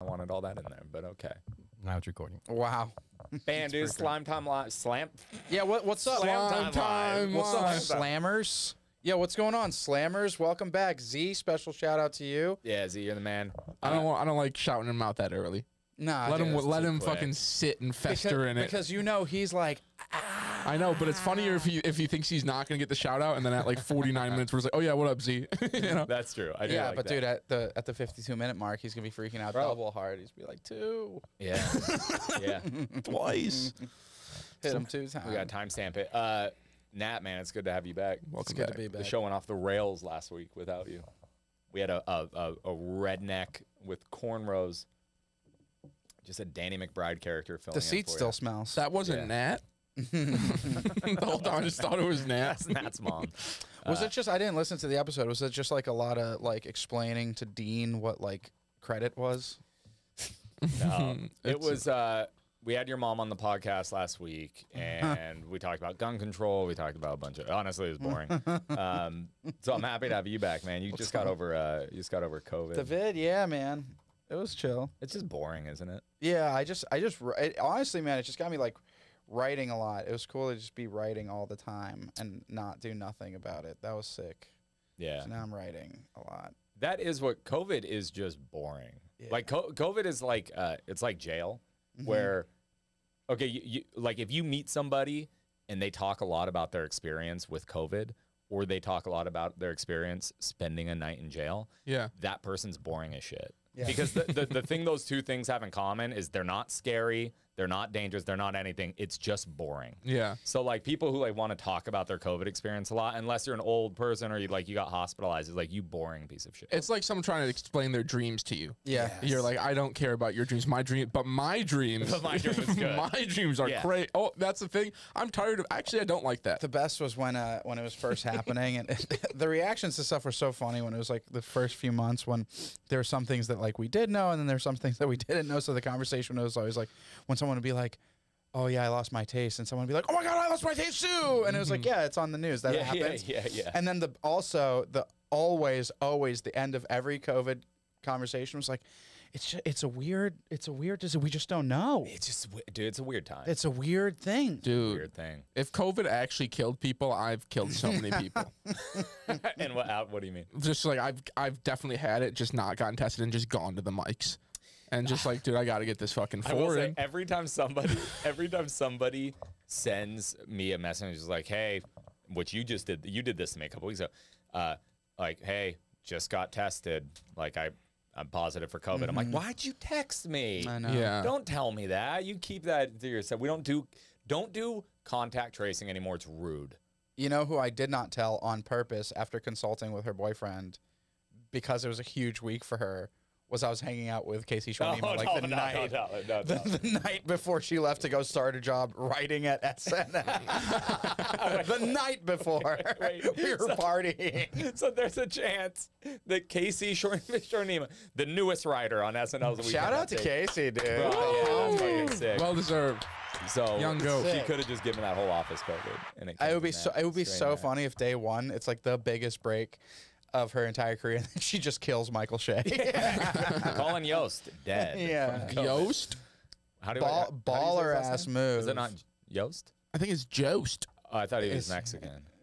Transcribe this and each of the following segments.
I wanted all that in there, but okay. Now it's recording. Wow. Band dude, slime time live, slam. Yeah, what, what's up? Slam Slime time live. What's up, Slime. Slammers? Yeah, what's going on, Slammers? Welcome back. Z, special shout out to you. Yeah, Z, you're the man. I don't want. I don't like shouting him out that early. Nah, Let dude, him. Let him quick. fucking sit and because, fester in it. because you know he's like, I know, but it's funnier if he if he thinks he's not gonna get the shout out, and then at like 49 minutes, we're just like, oh yeah, what up, Z? you know. That's true. I do yeah, like but that. dude, at the at the 52 minute mark, he's gonna be freaking out Bro. double hard. He's gonna be like two, Yeah, yeah. Twice. hit him two times. We got to timestamp it. Uh, Nat, man, it's good to have you back. Welcome good to back. The show went off the rails last week without you. We had a a, a, a redneck with cornrows, just a Danny McBride character filling. The in seat for still you. smells. That wasn't Yeah. Nat. the whole time I just thought it was Nat. That's Nat's mom. was it just? I didn't listen to the episode. Was it just like a lot of like explaining to Dean what like credit was? No, it was. Uh, we had your mom on the podcast last week, and we talked about gun control. We talked about a bunch of. Honestly, it was boring. um, so I'm happy to have you back, man. You just got over. Uh, you just got over COVID. The vid, yeah, man, it was chill. it's just boring, isn't it? Yeah, I just, I just, it, honestly, man, it just got me like writing a lot. It was cool to just be writing all the time and not do nothing about it. That was sick. Yeah. So now I'm writing a lot. that is what COVID is. Just boring. Like co- COVID is like uh, it's like jail, where okay, you, you, like if you meet somebody and they talk a lot about their experience with COVID, or they talk a lot about their experience spending a night in jail, Yeah. that person's boring as shit. Yeah. Because the, the, the thing those two things have in common is they're not scary, they're not dangerous, they're not anything. It's just boring. Yeah. So like people who like want to talk about their COVID experience a lot, unless you're an old person or you like you got hospitalized, is like you boring piece of shit. It's like someone trying to explain their dreams to you. Yeah. You're like, I don't care about your dreams. My dream, but my dreams, But my dream good. my dreams are Yeah. great. Oh, that's the thing. I'm tired of. Actually, I don't like that. The best was when uh, when it was first happening, and the reactions to stuff were so funny when it was like the first few months when there were some things that like we did know, and then there were some things that we didn't know. So the conversation was always like when someone would be like, "Oh yeah, I lost my taste," and someone would be like, "Oh my god, I lost my taste too," and it was like, "Yeah, it's on the news that Yeah, yeah, happens." yeah, yeah. And then the also the always always the end of every COVID conversation was like, "It's ju- it's a weird it's a weird dis- we just don't know. It's just wi- dude, it's a weird time. It's a weird thing." Dude, weird thing. if COVID actually killed people, I've killed so many people. and what uh, what do you mean? just like I've I've definitely had it, just not gotten tested and just gone to the mics, and just like, dude, I got to get this fucking I will say foreign. every time somebody every time somebody sends me a message is like, hey, what you just did you did this to me a couple weeks ago. Uh, like, hey, just got tested. Like I I'm positive for COVID. I'm like, why'd you text me? I know. Yeah. Don't tell me that. You keep that to yourself. We don't do don't do contact tracing anymore. It's rude. You know who I did not tell on purpose after consulting with her boyfriend because it was a huge week for her was I was hanging out with Casey Schwanema oh, like the night no, no, the, no. the night before she left to go start a job writing at SNL. the night before wait. we were partying. So there's a chance that Casey Shor- Shornima, the newest writer on SNL's Weekend Shout out to Update- Casey, dude. Bro, yeah, that's sick. well deserved. so young goat. she could have just given that whole office COVID, and it, It would be so it would be so in funny if day one it's like the biggest break of her entire career and then she just kills Michael Che. there. Colin Yost dead. Yeah. from COVID. Yost. How do Ball- I, how do you say baller his last ass name? move. Is it not Yost? I think it's Jost. Oh, I thought he was Mexican.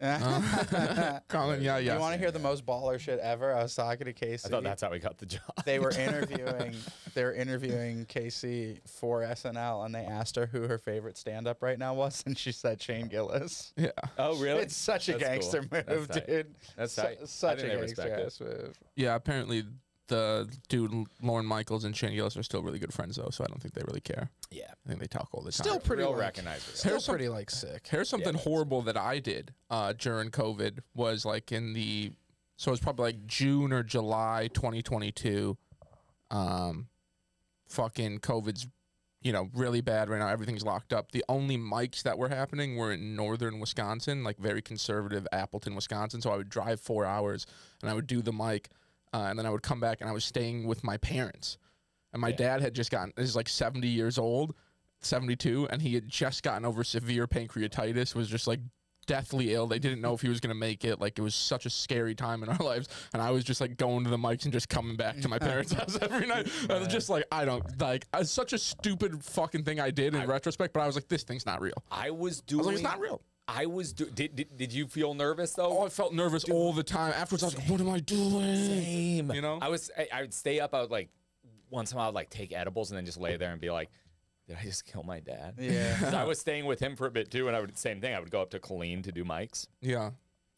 Colin, yeah, yeah. You want to hear the most baller shit ever? I was talking to Casey. I thought that's how we got the job. they were interviewing they were interviewing Casey for SNL and they asked her who her favorite stand up right now was and she said Shane Gillis. yeah. oh, really? It's such a That's gangster cool. move, That's dude. That's Su- tight. I such think a gangster move. Yeah, apparently the dude Lorne Michaels and Shane Gillis are still really good friends though, so I don't think they really care. Yeah. I think they talk all the time. Still pretty Real like, recognizable. Still Here's some- pretty like sick. Here's something that's- horrible that I did uh, during COVID was like in the so it was probably like June or July 2022. Um, fucking COVID's you know really bad right now. Everything's locked up. The only mics that were happening were in northern Wisconsin, like very conservative Appleton, Wisconsin. So I would drive four hours and I would do the mic, uh, and then I would come back and I was staying with my parents. And my dad had just gotten is like 70 years old, 72, and he had just gotten over severe pancreatitis. Was just like deathly ill. They didn't know if he was gonna make it. Like it was such a scary time in our lives, and I was just like going to the mics and just coming back to my parents' house every night. I was just like, I don't like. It's such a stupid fucking thing I did in retrospect, but I was like, this thing's not real. I was I doing. was like, it's not real. I was do- did, did did you feel nervous though? Oh, I felt nervous all the time. Afterwards, I was like, what am I doing? Same. You know? I was. I, I would stay up. I would like once in a while, I'd, like take edibles and then just lay there and be like, "Did I just kill my dad?" Yeah. 'Cause I was staying with him for a bit too, and I would same thing. I would go up to Killeen to do mics, Yeah.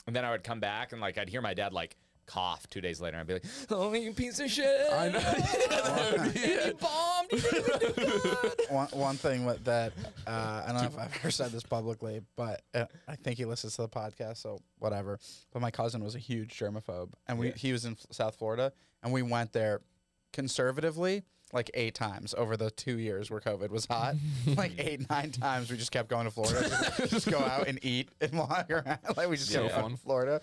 and then I would come back and like I'd hear my dad like cough two days later, and I'd be like, "Oh, you piece of shit! I know. he bombed." He didn't even do good." one, one thing with that, uh, I don't know if I've ever said this publicly, but uh, I think he listens to the podcast, so whatever. But my cousin was a huge germaphobe, and we Yeah. he was in South Florida, and we went there conservatively like eight times over the two years where COVID was hot. like eight, nine times, we just kept going to Florida, just go out and eat and walk around. Like we just So so fun fun. Florida,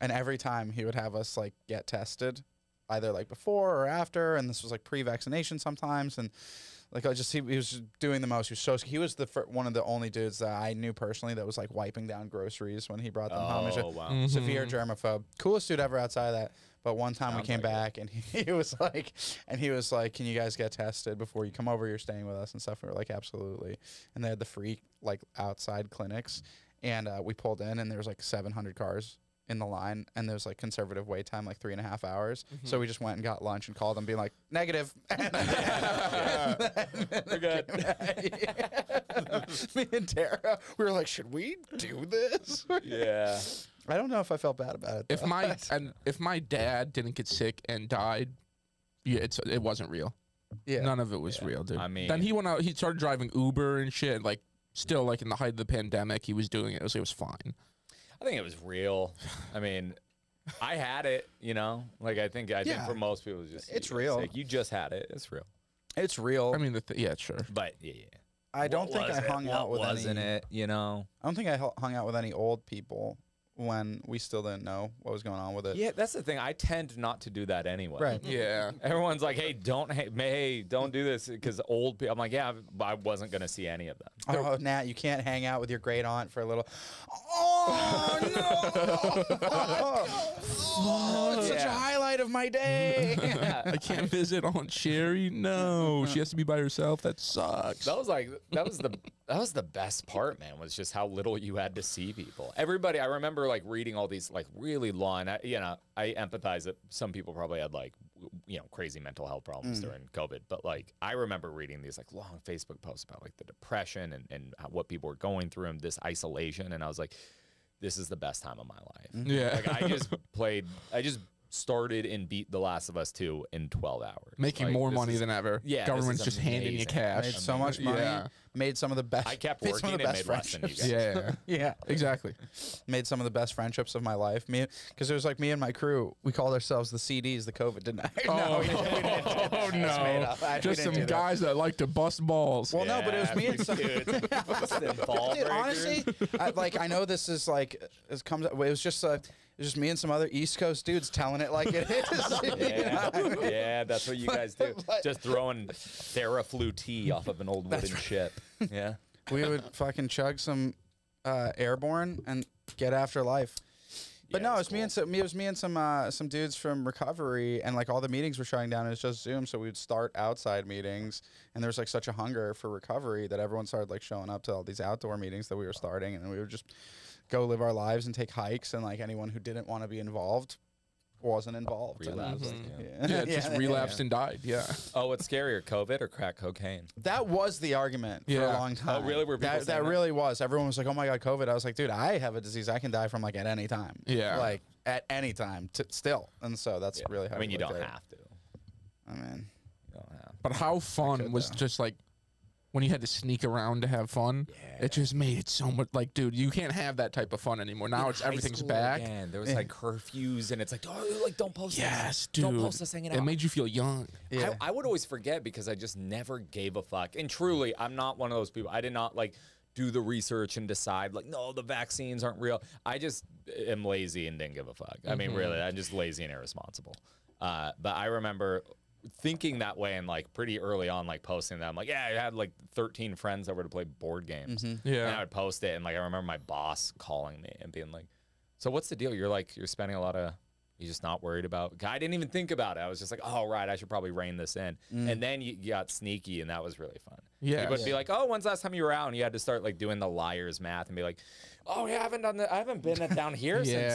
and every time he would have us like get tested, either like before or after, and this was like pre-vaccination sometimes, and like I just he, he was doing the most. He was so he was the fir- one of the only dudes that I knew personally that was like wiping down groceries when he brought them home. Oh shit. wow. Mhm. Severe germaphobe, coolest dude ever outside of that. But one time we came like it. back and he, he was like, and he was like, "Can you guys get tested before you come over? You're staying with us and stuff." We were like, "Absolutely." And they had the free like outside clinics, and uh, we pulled in and there was like 700 cars in the line, and there was like conservative wait time, like three and a half hours. Mm-hmm. So we just went and got lunch and called them, being like, "Negative." We're good. Me and Tara, we were like, "Should we do this?" Yeah. I don't know if I felt bad about it. If my and if my dad didn't get sick and died, yeah, it's it wasn't real. yeah, None of it was real, dude. I mean- then he went out. He started driving Uber and shit. Like still, like in the height of the pandemic, he was doing it. It was, it was fine. I think it was real. I mean, I had it, you know. Like I think I Yeah. think for most people, it's just It's real. like, you just had it. It's real. it's real. I mean, the th- yeah, sure. But yeah, yeah. I don't What think was I it? hung What out with wasn't any. it? You know. I don't think I hu- hung out with any old people when we still didn't know what was going on with it. Yeah, that's the thing. I tend not to do that anyway. Right. Yeah. Everyone's like, "Hey, don't hey, hey don't do this because old people." I'm like, "Yeah, I wasn't gonna see any of them." Oh, Nat, you can't hang out with your great aunt for a little. Oh no! oh, it's oh, oh, such a highlight of my day. I can't visit Aunt Sherry. No, she has to be by herself. That sucks. That was like that was the that was the best part, man. Was just how little you had to see people. Everybody, I remember like reading all these like really long. I, you know, I empathize that some people probably had like you know crazy mental health problems mm. during COVID, but like I remember reading these like long Facebook posts about like the depression and and what people were going through and this isolation, and I was like, this is the best time of my life. Mm-hmm. Yeah. Like I just played. I just started and beat The Last of Us 2 in 12 hours. Making Like, more money is- than ever. Yeah, Government's is just handing you cash. made so much money. Yeah. Made some of the best. I kept working and made less than you friendships. guys. Yeah. Yeah, Exactly. made some of the best friendships of my life. Me, because it was like me and my crew. We called ourselves the CDs, the COVID deniers. Oh, we didn't- we didn't oh, no. I- Just some do that. guys that like to bust balls. Well, no, but it was me and some. Dude, ball Dude, honestly, I, like I know this is like it comes. It was just uh, it was just me and some other East Coast dudes telling it like it is. you know Yeah, I mean? yeah, that's what you guys do. but- Just throwing Theraflu tea off of an old wooden ship. Yeah. we would fucking chug some uh, airborne and get after life. But Yeah, no, it's it's me and some. It was me and some uh, some dudes from recovery, and like all the meetings were shutting down. It was just Zoom, so we would start outside meetings, and there was like such a hunger for recovery that everyone started like showing up to all these outdoor meetings that we were starting, and we were just go live our lives and take hikes, and like anyone who didn't want to be involved wasn't involved. and it was Relapsed, like- yeah. Yeah, it just yeah, relapsed yeah. and died. Yeah. Oh, what's scarier, COVID or crack cocaine? That was the argument for a long time. Oh, really? Were people that, saying that that? really was. Everyone was like, "Oh my god, COVID." I was like, "Dude, I have a disease I can die from like at any time." Yeah. like at any time, t- still. And so that's Yeah. really how I mean, you don't it. have to. I mean, You don't have. But how fun could, was though. just like when you had to sneak around to have fun? It just made it so much like, dude, you can't have that type of fun anymore. Now In it's everything's back. Again, there was Yeah. like eh. curfews, and it's like, oh, like don't post. Yes, this. dude. Don't post us hanging out. It made you feel young. yeah. I, I would always forget because I just never gave a fuck. And truly, I'm not one of those people. I did not like do the research and decide like, no, the vaccines aren't real. I just eh, am lazy and didn't give a fuck. I mean, really, mm-hmm. I'm just lazy and irresponsible. Uh, but I remember thinking that way and like pretty early on, like posting that. I'm like, yeah, I had like 13 friends over to play board games. Mm-hmm. Yeah. And I would post it, and like I remember my boss calling me and being like, "So what's the deal? You're like you're spending a lot of." You're just not worried about. I didn't even think about it. I was just like, "Oh, right, I should probably rein this in." And then you, you got sneaky, and that was really fun. Yeah. you would be like, "Oh, when's the last time you were out?" And you had to start like doing the liar's math and be like, "Oh, yeah, I haven't done that. I haven't been down here since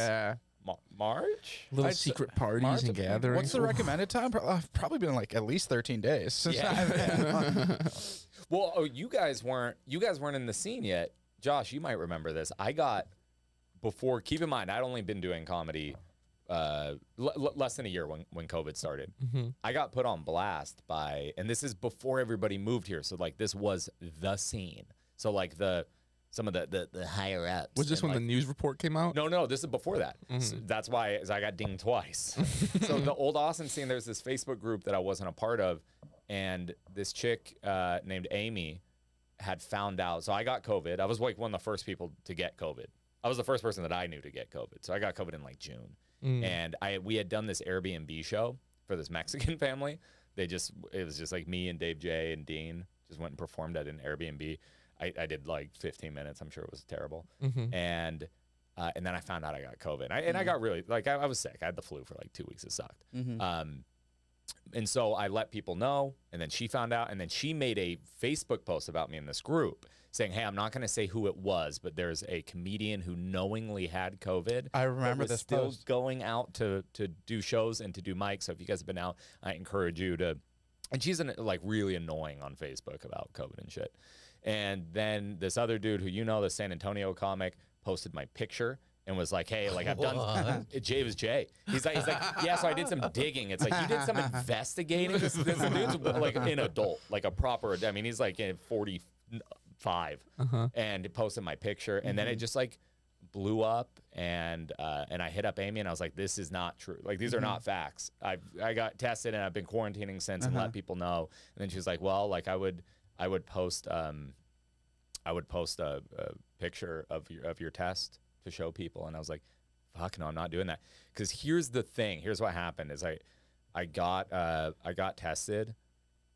yeah. March." Little I'd s- secret parties March and gatherings. What's the recommended time? Pro- I've probably been like at least 13 days. since Yeah. I've been- Well, oh, you guys weren't you guys weren't in the scene yet. Josh, you might remember this. I got before. Keep in mind, I'd only been doing comedy uh, l- l- less than a year when when COVID started. I got put on blast by, and this is before everybody moved here. So like this was the scene. So like the some of the the, the higher ups. Was this when like, the news report came out? no, no, this is before that. So that's why I got dinged twice. so the old Austin scene, there's this Facebook group that I wasn't a part of, and this chick uh, named Amy had found out. So I got COVID. I was like one of the first people to get COVID. I was the first person that I knew to get COVID. So I got COVID in like June, and I we had done this Airbnb show for this Mexican family. They just it was just like me and Dave J and Dean just went and performed at an Airbnb. I, I did like 15 minutes. I'm sure it was terrible, and. Uh, and then I found out I got COVID, and I, and I got really like I, I was sick. I had the flu for like two weeks. It sucked. Um, and so I let people know, and then she found out, and then she made a Facebook post about me in this group saying, "Hey, I'm not going to say who it was, but there's a comedian who knowingly had COVID. I remember this still post. going out to to do shows and to do mics. So if you guys have been out, I encourage you to." And she's an, like really annoying on Facebook about COVID and shit. And then this other dude who you know, the San Antonio comic, posted my picture and was like, "Hey, like I've done." Jay was Jay. He's like, he's like, yeah. So I did some digging. It's like you did some investigating. This, this dude's like an adult, like a proper. I mean, he's like in forty five, uh-huh. and posted my picture, and then it mm-hmm. just like blew up and uh, and I hit up Amy and I was like, this is not true. Like these are mm-hmm. not facts. I I got tested and I've been quarantining since and let uh-huh. people know. And then she was like, well, like I would I would post um I would post a, a picture of your of your test to show people and I was like, fuck no, I'm not doing that. Because here's the thing. Here's what happened is I I got uh I got tested,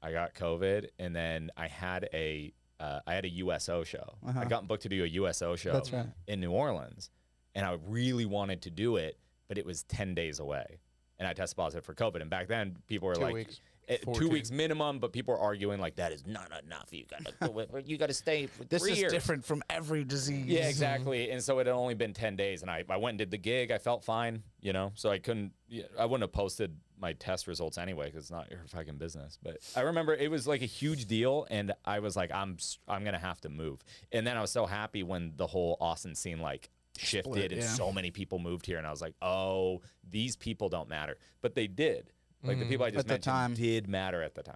I got COVID, and then I had a uh, I had a USO show. I got booked to do a USO show right. in New Orleans, and I really wanted to do it, but it was ten days away, and I tested positive for COVID. And back then, people were Two like, weeks. Eh, two 14. weeks minimum, but people are arguing like that is not enough. You gotta it. You gotta stay for This is years. different from every disease. Yeah, exactly. And so it had only been 10 days and I, I went and did the gig. I felt fine, you know, so I couldn't, I wouldn't have posted my test results anyway because it's not your fucking business. But I remember it was like a huge deal and I was like, I'm, I'm going to have to move. And then I was so happy when the whole Austin scene like shifted Split, and so many people moved here. And I was like, oh, these people don't matter. But they did. Like the people I just At the mentioned time. did matter at the time.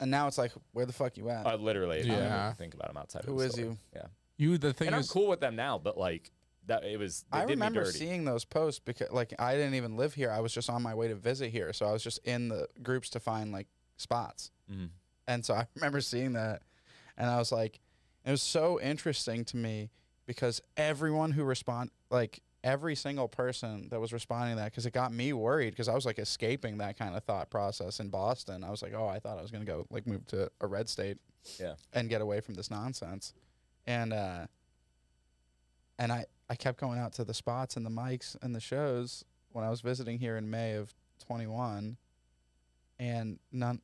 And now it's like, where the fuck you at? Uh, literally, I don't Yeah. even think about them outside Who of the is store. you? Yeah. You the thing And I'm is, cool with them now, but like, that it was. They I did remember me dirty. seeing those posts because, like, I didn't even live here. I was just on my way to visit here, so I was just in the groups to find like spots. Mhm. And so I remember seeing that, and I was like, it was so interesting to me because everyone who respond, like every single person that was responding to that, because it got me worried because I was like escaping that kind of thought process in Boston. I was like, oh, I thought I was gonna go like move to a red state Yeah. and get away from this nonsense. And uh and I I kept going out to the spots and the mics and the shows when I was visiting here in May of 21 and none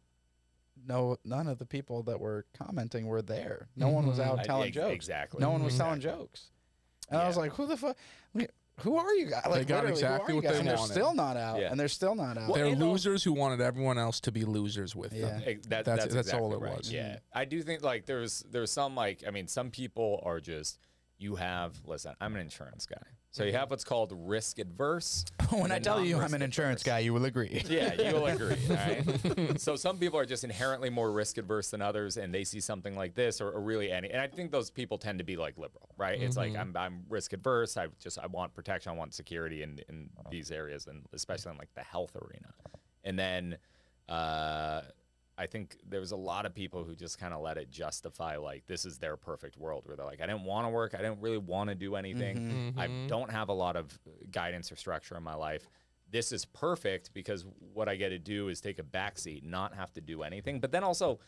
no none of the people that were commenting were there. No one was Mhm. out I- telling ex- jokes. Exactly. No one was Exactly. telling jokes. And I was like, who the fuck who are you guys? Like they got exactly who you what guys? they and they're wanted. still not out. Yeah. And they're still not out. Well, they're and al- losers who wanted everyone else to be losers with Yeah. them. Ex- That, That's- that's that's all exactly it right. was. Yeah, I do think like there's there's some like I mean some people are just you have listen I'm an insurance guy so you have what's called risk adverse. when I tell you I'm an insurance adverse. guy, you will agree. Yeah, you'll agree. Right? so some people are just inherently more risk adverse than others, and they see something like this, or, or really any. And I think those people tend to be like liberal, right? It's like I'm, I'm risk adverse. I just I want protection. I want security in in these areas, and especially in like the health arena. And then uh, I think there was a lot of people who just kind of let it justify like this is their perfect world, where they're like, I didn't want to work. I didn't really want to do anything. Mm-hmm. Mm-hmm. I don't have a lot of uh, guidance or structure in my life this is perfect because what I get to do is take a backseat, not have to do anything, but then also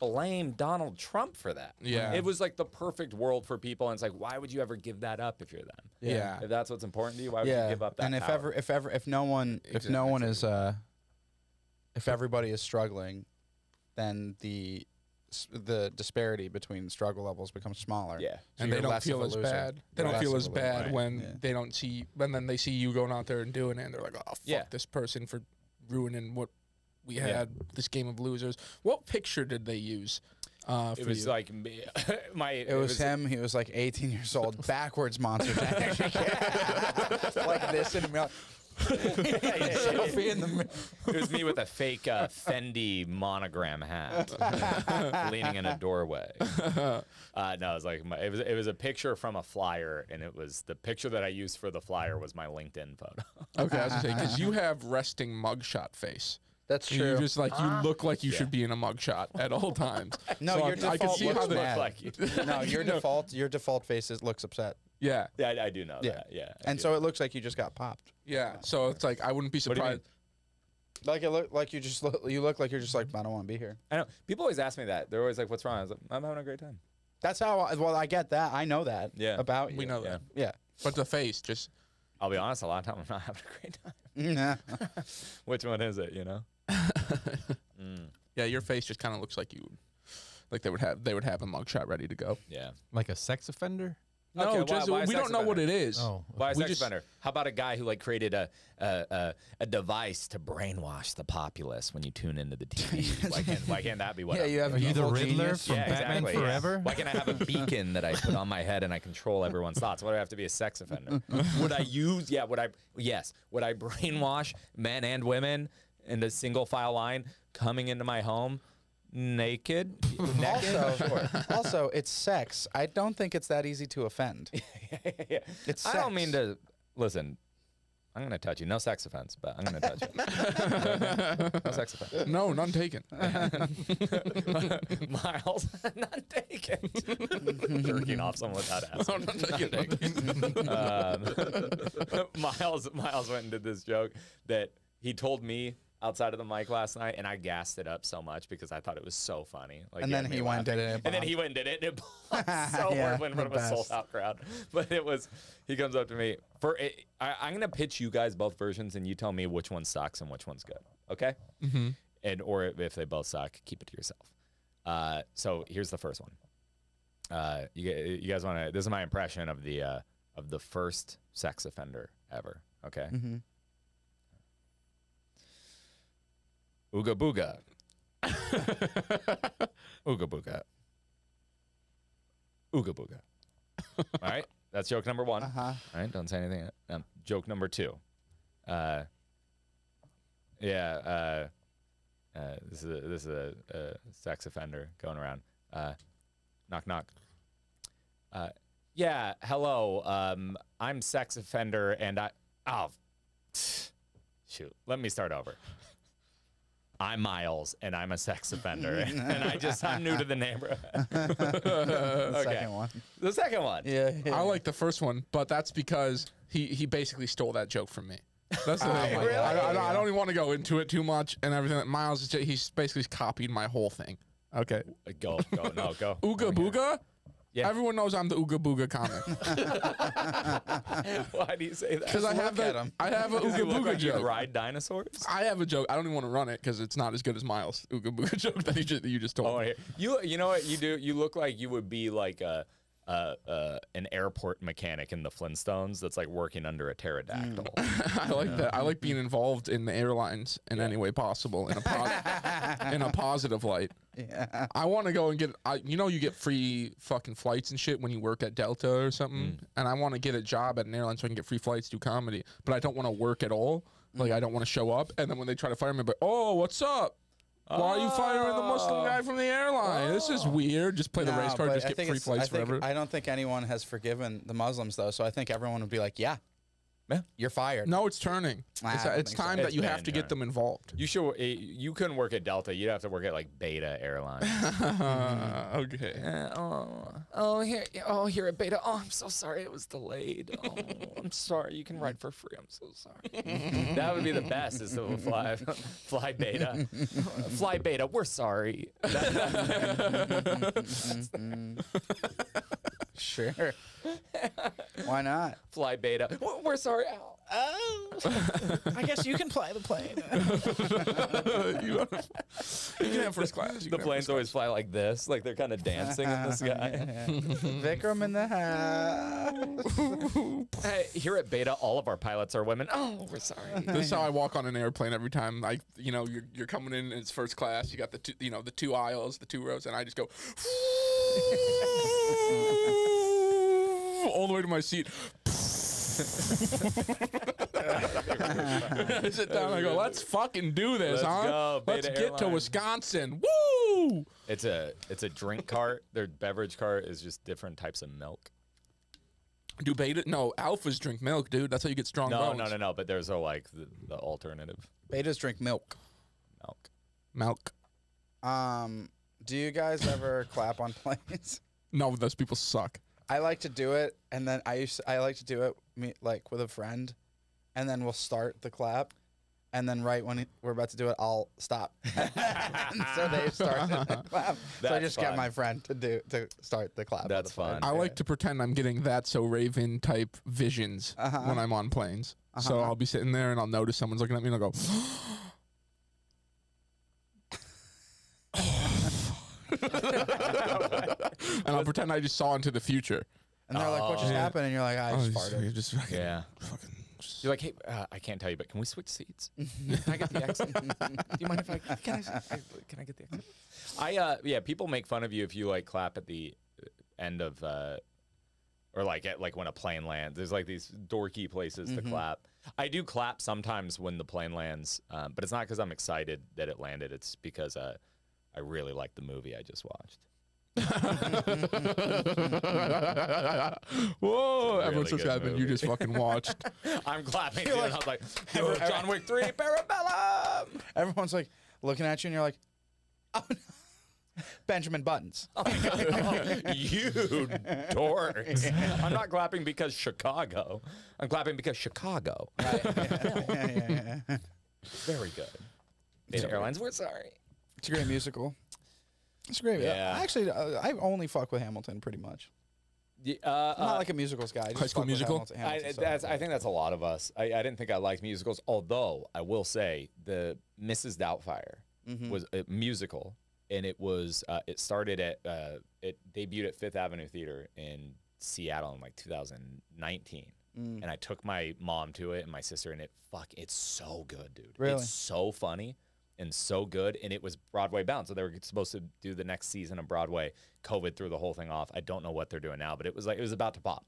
blame Donald Trump for that. Yeah. It was like the perfect world for people. And it's like, why would you ever give that up if you're them? Yeah. If that's what's important to you, why would yeah. you give up that and if power? ever, if ever, if no one, if no one is, uh, if everybody is struggling, then the the disparity between struggle levels becomes smaller. Yeah. So and they don't feel as bad. They You're don't feel as bad Right. when Yeah. they don't see when then they see you going out there and doing it and they're like, Oh fuck Yeah. this person for ruining what we Yeah. had this game of losers. What picture did they use? Uh, It was you? like me, my. It was him. He was like 18 years old, backwards monster like this in the selfie in the mirror. It was me with a fake uh, Fendi monogram hat, leaning in a doorway. Uh, no, it was like my, it was it was a picture from a flyer, and it was the picture that I used for the flyer was my LinkedIn photo. Okay, I was gonna say because you have resting mugshot face. That's true. You just like you look like you Yeah. should be in a mugshot at all times. No, So your I'm- I can default see how looks they- mad. like you. No, your default your default face is, looks upset, Yeah, Yeah, I, I do know Yeah. that. Yeah, I and do. so it looks like you just got popped. yeah. So it's like I wouldn't be What do you mean? surprised. Like it look like you just look, you look like you're just like I don't want to be here. I know people always ask me that. They're always like, "What's wrong?" I was like, "I'm having a great time." That's how. I, well, I get that. I know that. Yeah. About you. We know Yeah. that, Yeah. but the face just I'll be honest, a lot of time I'm not having a great time. Nah. Which one is it? You know? Mm, yeah, your face just kind of looks like you, like they would have they would have a mugshot ready to go. yeah. Like a sex offender? No, Okay, just why we don't know what it is. offender? is. Oh, Why a sex just- offender? How about a guy who like created a a, a a device to brainwash the populace when you tune into the TV? why can't why can't that be what? Yeah, I'm- you have Are you the Riddler genius. from yeah, Batman exactly. yeah. Forever? Why can't I have a beacon that I put on my head and I control everyone's thoughts? Why do I have to be a sex offender? would I use? Yeah, would I? Yes. Would I brainwash men and women in a single file line coming into my home naked? naked? Also, also, it's sex. I don't think it's that easy to offend. yeah. It's I don't mean to listen. I'm gonna touch you. No sex offense, but I'm gonna touch you. no sex offense. No, none taken. Miles, not taken. Jerking off someone without asking. No, none taken. um, Miles Miles went and did this joke that he told me outside of the mic last night, and I gassed it up so much because I thought it was so funny. Like, And then he went and did it and it and then he went and did it, and it so Yeah, horribly in front the of a sold out crowd. But it was. He comes up to me for. It, I, I'm gonna pitch you guys both versions, and you tell me which one sucks and which one's good. Okay. mm-hmm. and or if they both suck, keep it to yourself. Uh, so here's the first one. Uh, you, you guys want to? This is my impression of the uh, of the first sex offender ever. Okay. Mhm. Ooga booga. Ooga booga. Ooga booga. All right, that's joke number one. Uh-huh. All right, don't say anything. Um, joke number two. Uh, yeah, uh, uh, this is a, this is a, a sex offender going around. Uh, knock knock. Uh, yeah, hello. Um, I'm sex offender, and I oh shoot. Let me start over. I'm Miles, and I'm a sex offender, and I just I'm new to the neighborhood. The Okay. second one. The second one. Yeah. yeah. I like the first one, but that's because he he basically stole that joke from me. That's the thing. my I, I, I, I don't even want to go into it too much and everything. That Miles, is ju- he's basically copied my whole thing. Okay. Go go no go. Ooga Bring it. booga. Yeah. Everyone knows I'm the Ooga Booga comic Why do you say that? because I Just have look at that. I have a Does Ooga Booga like you joke. ride dinosaurs? I have a joke. I don't even want to run it because it's not as good as Miles' Ooga Booga joke that, he just, that you just told. Oh, me. you you know what you do? You look like you would be like a, a, a an airport mechanic in the Flintstones that's like working under a mm. pterodactyl. I like that. I like being involved in the airlines in any way possible in a po- in a positive light. Yeah. I want to go and get. I, you know, you get free fucking flights and shit when you work at Delta or something. Mm. And I want to get a job at an airline so I can get free flights, do comedy. But I don't want to work at all. Like mm. I don't want to show up. And then when they try to fire me, but oh, what's up? Why are you firing the Muslim guy from the airline? This is oh. weird. Just play the race card. Just get free flights I think, forever. I don't think anyone has forgiven the Muslims though, so I think everyone would be like, yeah, You're fired. No, it's turning. I It's, it's think so. time that It's you have been to get them involved. You should. eh, You couldn't work at Delta. You'd have to work at like Beta Airlines. Mm-hmm. okay. Uh, oh, oh, here, oh, here at Beta. Oh, I'm so sorry, it was delayed. Oh, I'm sorry. You can ride for free. I'm so sorry. that would be the best. Is to fly, fly Beta, fly Beta. We're sorry. Mm-hmm. Sure. Why not? fly Beta. "We're- We're sorry. Ow. Oh, I guess you can fly the plane. you, wanna- you can have first class. You The planes always fly like this, like they're kind of dancing in the sky. Vikram in the house. Hey, here at Beta, all of our pilots are women. Oh, we're sorry. This is how I walk on an airplane every time. Like you know, you're you're coming in and it's first class. You got the two, you know the two aisles, the two rows, and I just go all the way to my seat. I sit down. I go, let's fucking do this, Let's huh? go, let's Beta get to Airlines." Wisconsin. Woo! It's a it's a drink cart. Their beverage cart is just different types of milk. Do beta? No, alphas drink milk, dude. That's how you get strong No, bones. no, no, no. But there's a like the, the alternative Betas drink milk. milk. Milk. Um, do you guys ever clap on planes? No, those people suck. I like to do it, and then I used I like to do it me, like with a friend, and then we'll start the clap, and then right when we're about to do it, I'll stop. And so they start the clap. so I That's just get fun. my friend to do to start the clap. That's the plane. fun. I like to pretend I'm getting that so Raven type visions Uh-huh. when I'm on planes. So Uh-huh. I'll be sitting there and I'll notice someone's looking at me and I'll go, and I'll pretend I just saw into the future. And they're like, "What just Oh. happened?" And you're like, "I just just, farted." you just fucking, Yeah. fucking just- You're like, hey, uh, I can't tell you, but can we switch seats? can I get the exit? Do you mind if I can I, can I get the exit? I uh yeah, people make fun of you if you like clap at the end of uh or like at like when a plane lands. There's like these dorky places to clap. I do clap sometimes when the plane lands, um, but it's not because I'm excited that it landed. It's because uh, I really like the movie I just watched. Whoa! really Everyone's good subscribing. You just fucking watched. I'm clapping. You're dude, and I was like, "Oh, John Wick 3, Parabellum. Everyone's like looking at you, and you're like, "Oh no." Benjamin Buttons. Oh, you dorks. I'm not clapping because Chicago. I'm clapping because Chicago. yeah, yeah, yeah. Very good. Beta Airlines, we're sorry. It's a great musical. It's a great. Yeah. Yeah. Actually, uh, I only fuck with Hamilton pretty much. Yeah, uh, I'm not uh, like a musicals guy. I just High School fuck with Musical? Hamilton- I, Hamilton so that's, I think that's a lot of us. I, I didn't think I liked musicals, although I will say the Mrs. Doubtfire Mhm. was a musical, and it was uh, it started at uh, it debuted at Fifth Avenue Theater in Seattle in like 2019. Mm. and I took my mom to it and my sister, and it fuck, it's so good, dude. Really? It's so funny and so good, and it was Broadway bound, so they were supposed to do the next season of Broadway. COVID threw the whole thing off. I don't know what they're doing now, but it was like it was about to pop.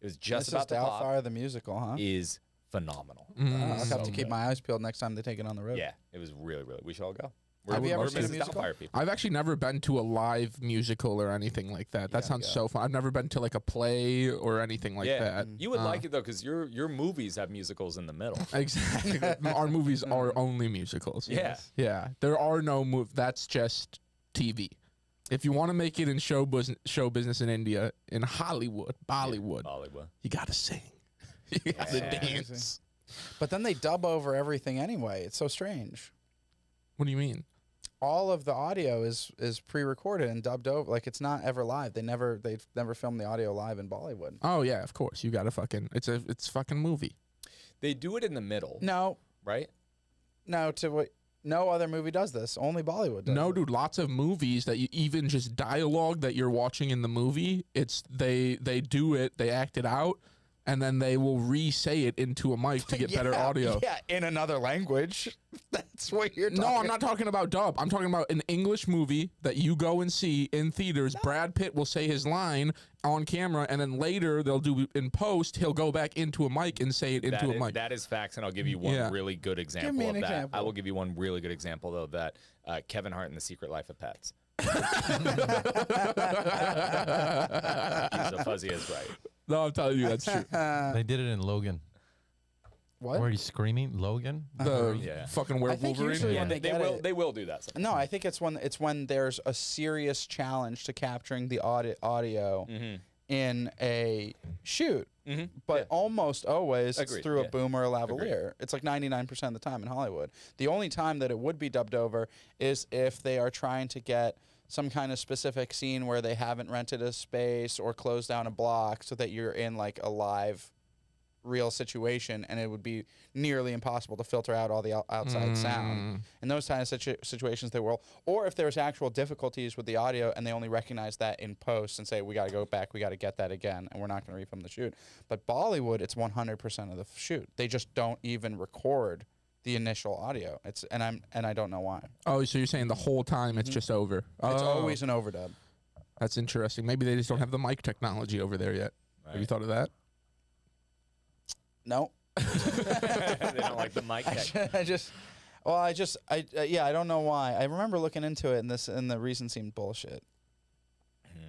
It was just Mrs. about to pop. Doubtfire, the musical, huh? Is phenomenal. Mm. Uh, I'll have to keep good. my eyes peeled next time they take it on the road. Yeah, it was really, really. We should all go. Have We're, you ever seen a musical? I've actually never been to a live musical or anything like that. That gotta sounds go. so fun. I've never been to like a play or anything like yeah, that. you would Uh, like it though, because your your movies have musicals in the middle. Exactly. Our movies are only musicals. Yeah. Yeah. There are no move. That's just TV. If you want to make it in show business, show business in India, in Hollywood, Bollywood, Bollywood. you gotta sing. You gotta Yeah. dance. But then they dub over everything anyway. It's so strange. What do you mean? All of the audio is is pre-recorded and dubbed over. Like it's not ever live. They never they never filmed the audio live in Bollywood. Oh yeah, of course. You gotta fucking. It's a it's fucking movie. They do it in the middle, No, right? no. To what? No other movie does this. Only Bollywood does. No, it. dude, lots of movies that you even just dialogue that you're watching in the movie, it's they they do it, they act it out, and then they will re-say it into a mic to get better audio. Yeah, in another language. That's what you're talking. No, I'm not talking about dub. I'm talking about an English movie that you go and see in theaters. Brad Pitt will say his line on camera, and then later they'll do in post. He'll go back into a mic and say it into That a is, mic. that is facts, and I'll give you one Yeah. really good example me an of that. I will give you one really good example though. That uh, Kevin Hart in The Secret Life of Pets. He's so fuzzy is right. no, I'm telling you, that's true. They did it in Logan. What? Where you screaming, Logan. The Yeah. fucking I werewolf think Wolverine. usually Yeah, when they, they get will. it- They will do that. Sometimes. No, I think it's when it's when there's a serious challenge to capturing the audi- audio Mm-hmm. In a shoot. Mm-hmm. But almost always it's Agreed, through a yeah. boom or a lavalier. It's like 99% of the time in Hollywood. The only time that it would be dubbed over is if they are trying to get some kind of specific scene where they haven't rented a space or closed down a block so that you're in like a live real situation and it would be nearly impossible to filter out all the out- outside sound Mm. in those kind of situ- situations they will or if there's actual difficulties with the audio and they only recognize that in post and say we got to go back we got to get that again and we're not going to refilm the shoot but bollywood it's 100% of the shoot they just don't even record the initial audio it's and i'm and i don't know why Oh, so you're saying the whole time it's just over? Mm-hmm. it's Oh, always an overdub That's interesting. Maybe they just don't have the mic technology over there yet. Have you thought of that? No they don't like the mic. I tech. I just well i just i uh, yeah i don't know why i remember looking into it and this and the reason seemed bullshit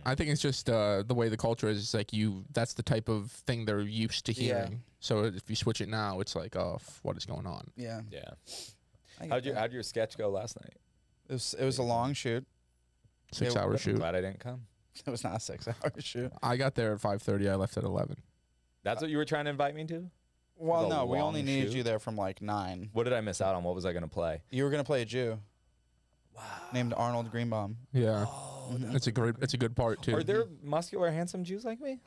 I think it's just uh, the way the culture is. It's like you. That's the type of thing they're used to Yeah. hearing. So if you switch it now, it's like, oh, f- what is going on? yeah Yeah. How'd your that. How'd your sketch go last night? it was it was a long shoot Six Yeah, hour I'm shoot. glad I didn't come. it was not a six hour shoot I got there at five thirty. I left at eleven. That's what you were trying to invite me to. Well, no, we long only needed shoot? you there from like nine. What did I miss out on? What was I gonna play? You were gonna play a Jew. Wow. Named Arnold Greenbaum. Yeah, it's a great. It's a good part too. Are there muscular, handsome Jews like me?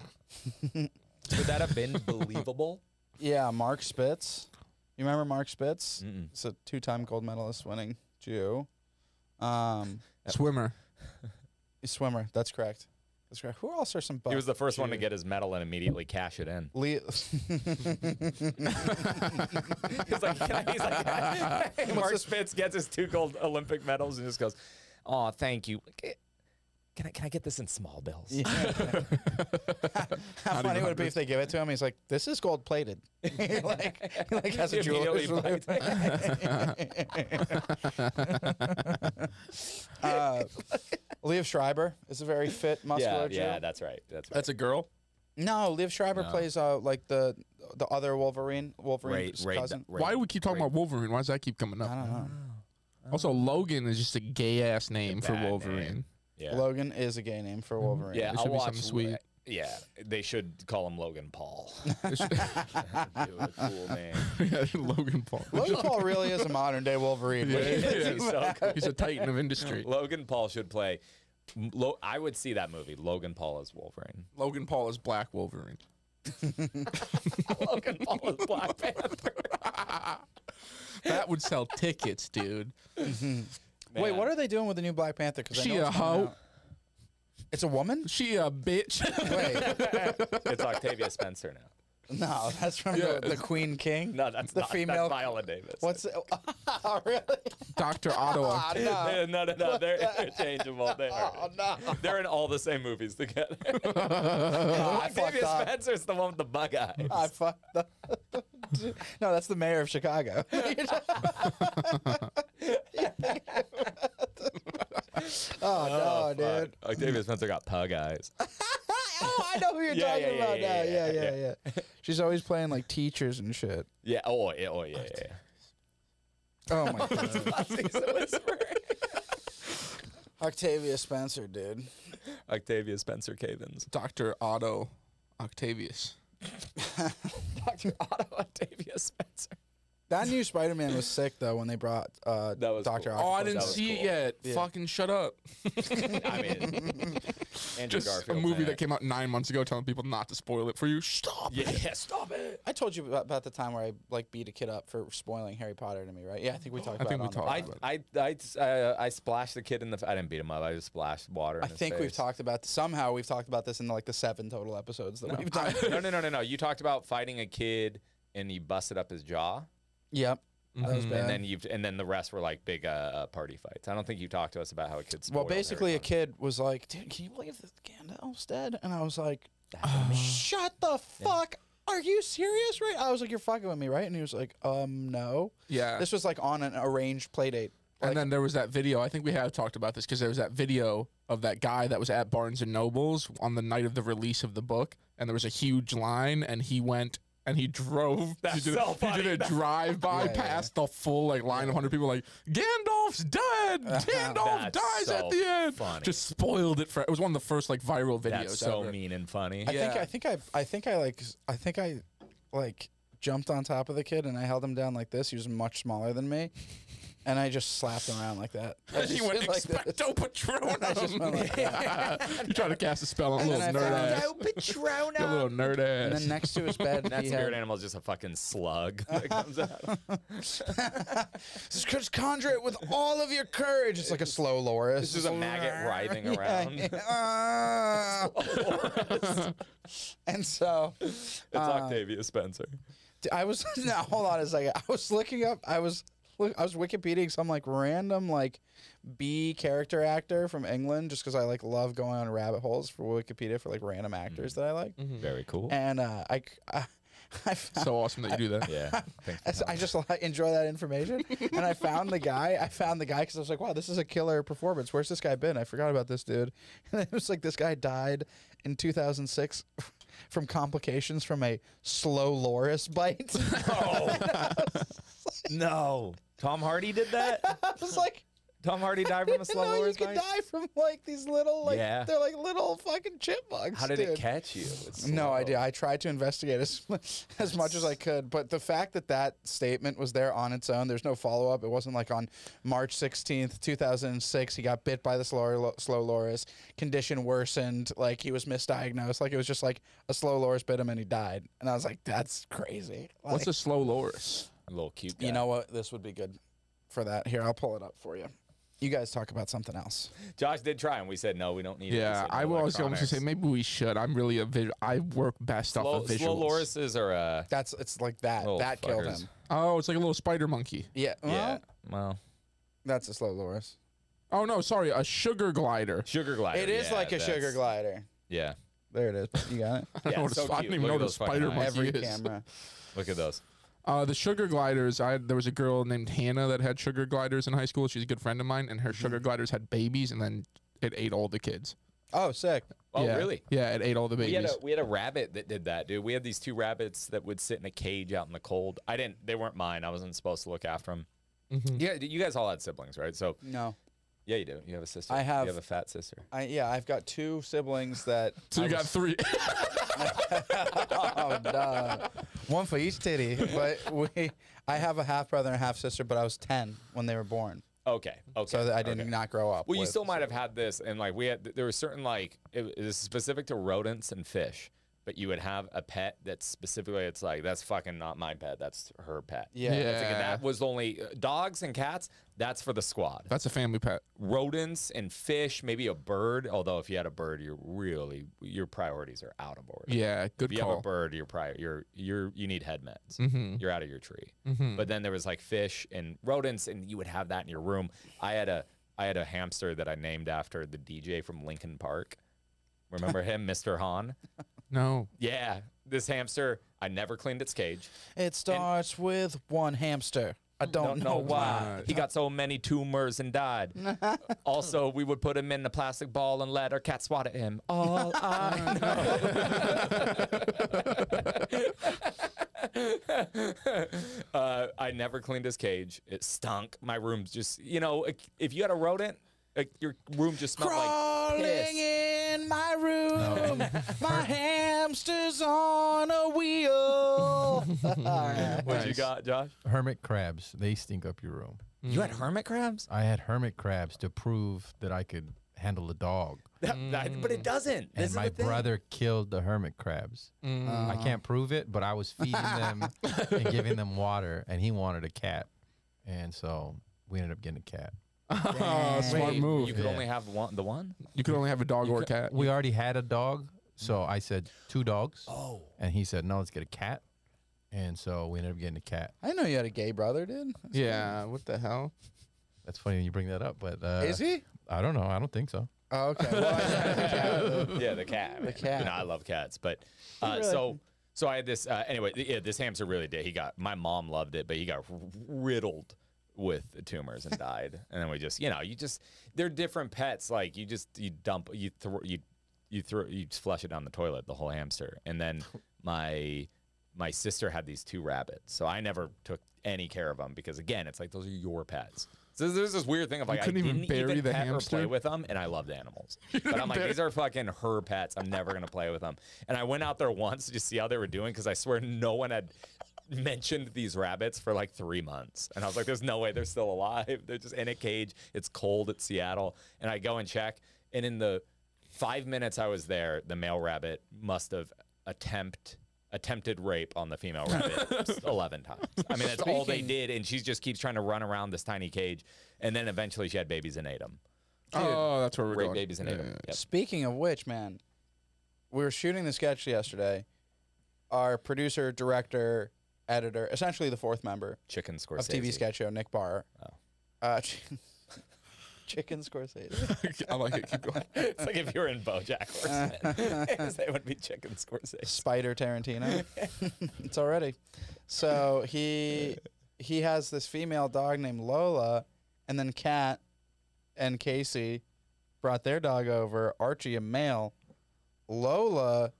Would that have been believable? Yeah, Mark Spitz. You remember Mark Spitz? Mm-mm. It's a two-time gold medalist winning Jew. Um, swimmer? swimmer. That's correct. That's correct. Who else are some? bucks? He was the first one to get his medal and immediately cash it in. Lee. He's like, he's like Mark Spitz gets his two gold Olympic medals and just goes, "Oh, thank you. Can I can I get this in small bills?" Yeah. How funny would it be if they give it to him? He's like, "This is gold plated." like, he like has a Immediately jeweler's. uh, Liev Schreiber is a very fit, muscular yeah, Jew. yeah, that's right. That's right. That's a girl. No, Liev Schreiber No. plays uh like the the other Wolverine, Ray, Wolverine's Ray, cousin. Ray- Why do we keep talking Ray- about Wolverine? Why does that keep coming I up? don't know. Also, Logan is just a gay ass name for Wolverine. name. Wolverine. Yeah, Logan is a gay name for mm-hmm. Wolverine. yeah. There I'll should be watch. something sweet. Yeah, they should call him Logan Paul. It Do a cool name. Logan Paul. Logan Paul really is a modern day Wolverine. Yeah, Like, yeah. He's so cool. He's a titan of industry. Logan Paul should play. Lo- I would see that movie. Logan Paul as Wolverine. Logan Paul is Black Wolverine. Logan Paul as Black Panther. That would sell tickets, dude. Mm-hmm. Wait, what are they doing with the new Black Panther? Because She a hoe? It's a woman. She a bitch. Wait, It's Octavia Spencer now. no, that's from Yeah, the, the Queen King. No, that's the not. female. That's Viola Davis. What's it? oh, really? Dr. Ottawa. Ah, no. no, no, no. They're interchangeable. They are. Oh no. They're in all the same movies together. I fucked Octavia up. Spencer's the one with the bug eyes. I fucked up. no, that's the mayor of Chicago. Oh, oh, no, fuck. dude. Octavia Spencer got pug eyes. oh, I know who you're Yeah, talking yeah, yeah, about yeah, now. yeah, Yeah, yeah, yeah. yeah, She's always playing like teachers and shit. Yeah. Oh, yeah. Oh, yeah. yeah. Oh my god. He's a whisperer. Octavia Spencer, dude. Octavia Spencer Cavins. Dr. Otto Octavius. Dr. Otto Octavia Spencer. That new Spider-Man was sick though when they brought uh, That was Doctor. cool. Oh, I didn't was see cool. it yet. Yeah. Fucking shut up. I mean, Andrew Just Garfield. a movie that came out nine months ago telling people not to spoil it for you. Stop. Yeah, yeah, stop it. I told you about, about the time where I like beat a kid up for spoiling Harry Potter to me, right? Yeah, I think we talked I about think it we on the talked I, pod. I, I, uh, I splashed the kid in the. I didn't beat him up. I just splashed water. In I his think we've face. talked about somehow we've talked about this in like the seven total episodes that we've done. no, no, no, no, no. You talked about fighting a kid and you busted up his jaw, yep. That was Mhm. bad. and then you've and then the rest were like big uh, uh, party fights. I don't think you talked to us about how a kid. well, basically, a kid was like, "Dude, can you believe that Gandalf's dead?" And I was like, "Shut the fuck! Are you serious?" Right? I was like, "You're fucking with me, right?" And he was like, "Um, no." Yeah. This was like on an arranged play date. Like, and then there was that video. I think we have talked about this because there was that video of that guy that was at Barnes and Nobles on the night of the release of the book, and there was a huge line, and he went and he drove. That's he did, so He did a drive by Yeah, yeah. past the full like line of hundred people. Like Gandalf's dead. Gandalf dies so at the end. funny. Just spoiled it for. It was one of the first like viral videos. That's so ever. mean and funny. I think I think I I think I like I think I like jumped on top of the kid and I held him down like this. He was much smaller than me, and I just slapped him around like that. I And he went did like this. expecto I just went like patronum. you try to cast a spell on a little then I nerd found ass. Your little nerd And then next to his bed, that he spirit had, animal is just a fucking slug that comes out. just conjure it with all of your courage. It's like a slow Loris. This is a maggot writhing around. yeah. Ah. and so It's Uh, Octavia Spencer. I was no, hold on a second. I was looking up. I was look- I was Wikipediaing some like random like B character actor from England just because I like love going on rabbit holes for Wikipedia for like random actors that I like. Very cool. And uh, I, I, I found, So awesome that you do that. Yeah. Thanks for I s- I just like, enjoy that information. and I found the guy. I found the guy because I was like, wow, this is a killer performance. Where's this guy been? I forgot about this dude. And it was like this guy died in 2006 from complications from a slow loris bite. no. Tom Hardy did that? I was like, Tom Hardy died from I a didn't slow know you loris could bite? die from like these little like Yeah. they're like little fucking chipmunks. How did dude. it catch you? It's No slow. idea. I tried to investigate as as much as I could, but the fact that that statement was there on its own, there's no follow up. It wasn't like on March 16th, 2006, he got bit by the slow, slow loris, condition worsened, like he was misdiagnosed. Like it was just like a slow loris bit him and he died. And I was like, that's crazy. What's a slow loris? A little cute you know what? This would be good for that. Here, I'll pull it up for you. You guys talk about something else. Josh did try, and we said no, we don't need it. We Yeah, I no was going to say maybe we should. I'm really a visual. I work best off of visuals. slow lorises are uh, That's it's like that. Little that killed him. Oh, it's like a little spider monkey. Yeah. Well, yeah. Well, That's a slow loris. Oh no, sorry, a sugar glider. sugar glider. It is yeah, like a sugar glider. Yeah. There it is. You got it. I don't Yeah, know what a so I don't even Look know what a spider eyes. monkey Every is. camera. Look at those. Uh, the sugar gliders. I there was a girl named Hannah that had sugar gliders in high school. She's a good friend of mine, and her Mm-hmm. sugar gliders had babies, and then it ate all the kids. Oh, sick. Oh, yeah. really? Yeah, it ate all the We had, babies. a, we had a rabbit that did that, dude. We had these two rabbits that would sit in a cage out in the cold. I didn't. They weren't mine. I wasn't supposed to look after them. Mhm. Yeah, you guys all had siblings, right? So No, yeah, you do. You have a sister. I have- You have a fat sister. I yeah, I've got two siblings that. So you I got was- three. oh, duh. One for each titty. But we, I have a half brother and a half sister, but I was ten when they were born, Okay. Okay. so that I did okay. not grow up. Well, you with, still might so- have had this, and like we had, there were certain like it, it is specific to rodents and fish, but you would have a pet that's specifically, it's like that's fucking not my pet, that's her pet. Yeah. It's like, that was only uh, dogs and cats. That's for the squad. That's a family pet. Rodents and fish, maybe a bird. Although if you had a bird, you're really your priorities are out of order. Yeah, good If you have a bird, you're prior, you're you're you need head meds. Mm-hmm. You're out of your tree. Mm-hmm. But then there was like fish and rodents, and you would have that in your room. I had a I had a hamster that I named after the DJ from Linkin Park. Remember him, Mr. Hahn? No. Yeah, this hamster. I never cleaned its cage. It starts with one hamster. I don't, Don't know why. why. He got so many tumors and died. also, we would put him in a plastic ball and let our cat swat at him. All I know. uh, I never cleaned his cage. It stunk. My room's just, you know, if you had a rodent, like, your room just smelled like Crawling piss. in my room, my hamster's on a wheel. What you Nice. got, Josh? Hermit crabs, they stink up your room. You had hermit crabs? I had hermit crabs to prove that I could handle a dog. That- that- but it doesn't. This And is my the thing. brother killed the hermit crabs. Mm. I can't prove it, but I was feeding them and giving them water, and he wanted a cat. And so we ended up getting a cat. Ah, smart Wait, move. You could Yeah. only have one. The one? You could only have a dog or a cat. We already had a dog, so I said two dogs. Oh. And he said, no, let's get a cat. And so we ended up getting a cat. I know you had a gay brother, dude. yeah. What the hell? That's funny when you bring that up, but uh, Is he? I don't know. I don't think so. Oh, okay. Well, I had a cat. yeah, the cat. The cat. You know, I love cats, but uh, Really? so so I had this. Uh, anyway, th- yeah, this hamster really did. He got my mom loved it, but he got r- riddled with the tumors and died. and then we just, you know, you just they're different pets. Like you just you dump you throw you you throw you just flush it down the toilet the whole hamster, and then my my sister had these two rabbits, so I never took any care of them because again, it's like those are your pets. So there's this weird thing of like I couldn't even bury even the pet or hamster? play with them, and I loved animals. But I'm like, these are fucking her pets. I'm never gonna play with them. And I went out there once to just see how they were doing because I swear no one had mentioned these rabbits for like three months. And I was like, there's no way they're still alive. They're just in a cage. It's cold. at Seattle. And I go and check. And in the five minutes I was there, the male rabbit must have attempt attempted rape on the female rabbit 11 times. I mean, that's all they did. And she just keeps trying to run around this tiny cage. And then eventually she had babies and ate them. oh, that's where we're Rape going. babies and ate them. Yep. Speaking of which, man, we were shooting the sketch yesterday. Our producer, director, editor, essentially the fourth member Chicken of Scorsese. TV sketch show, Nick Barr. Oh. Uh, Chicken Scorsese. I like it. Keep going. it's like if you were in BoJack Horseman, they would be Chicken Scorsese. Spider Tarantino. it's already. So he he has this female dog named Lola, and then Kat and Casey brought their dog over, Archie, a male. Lola,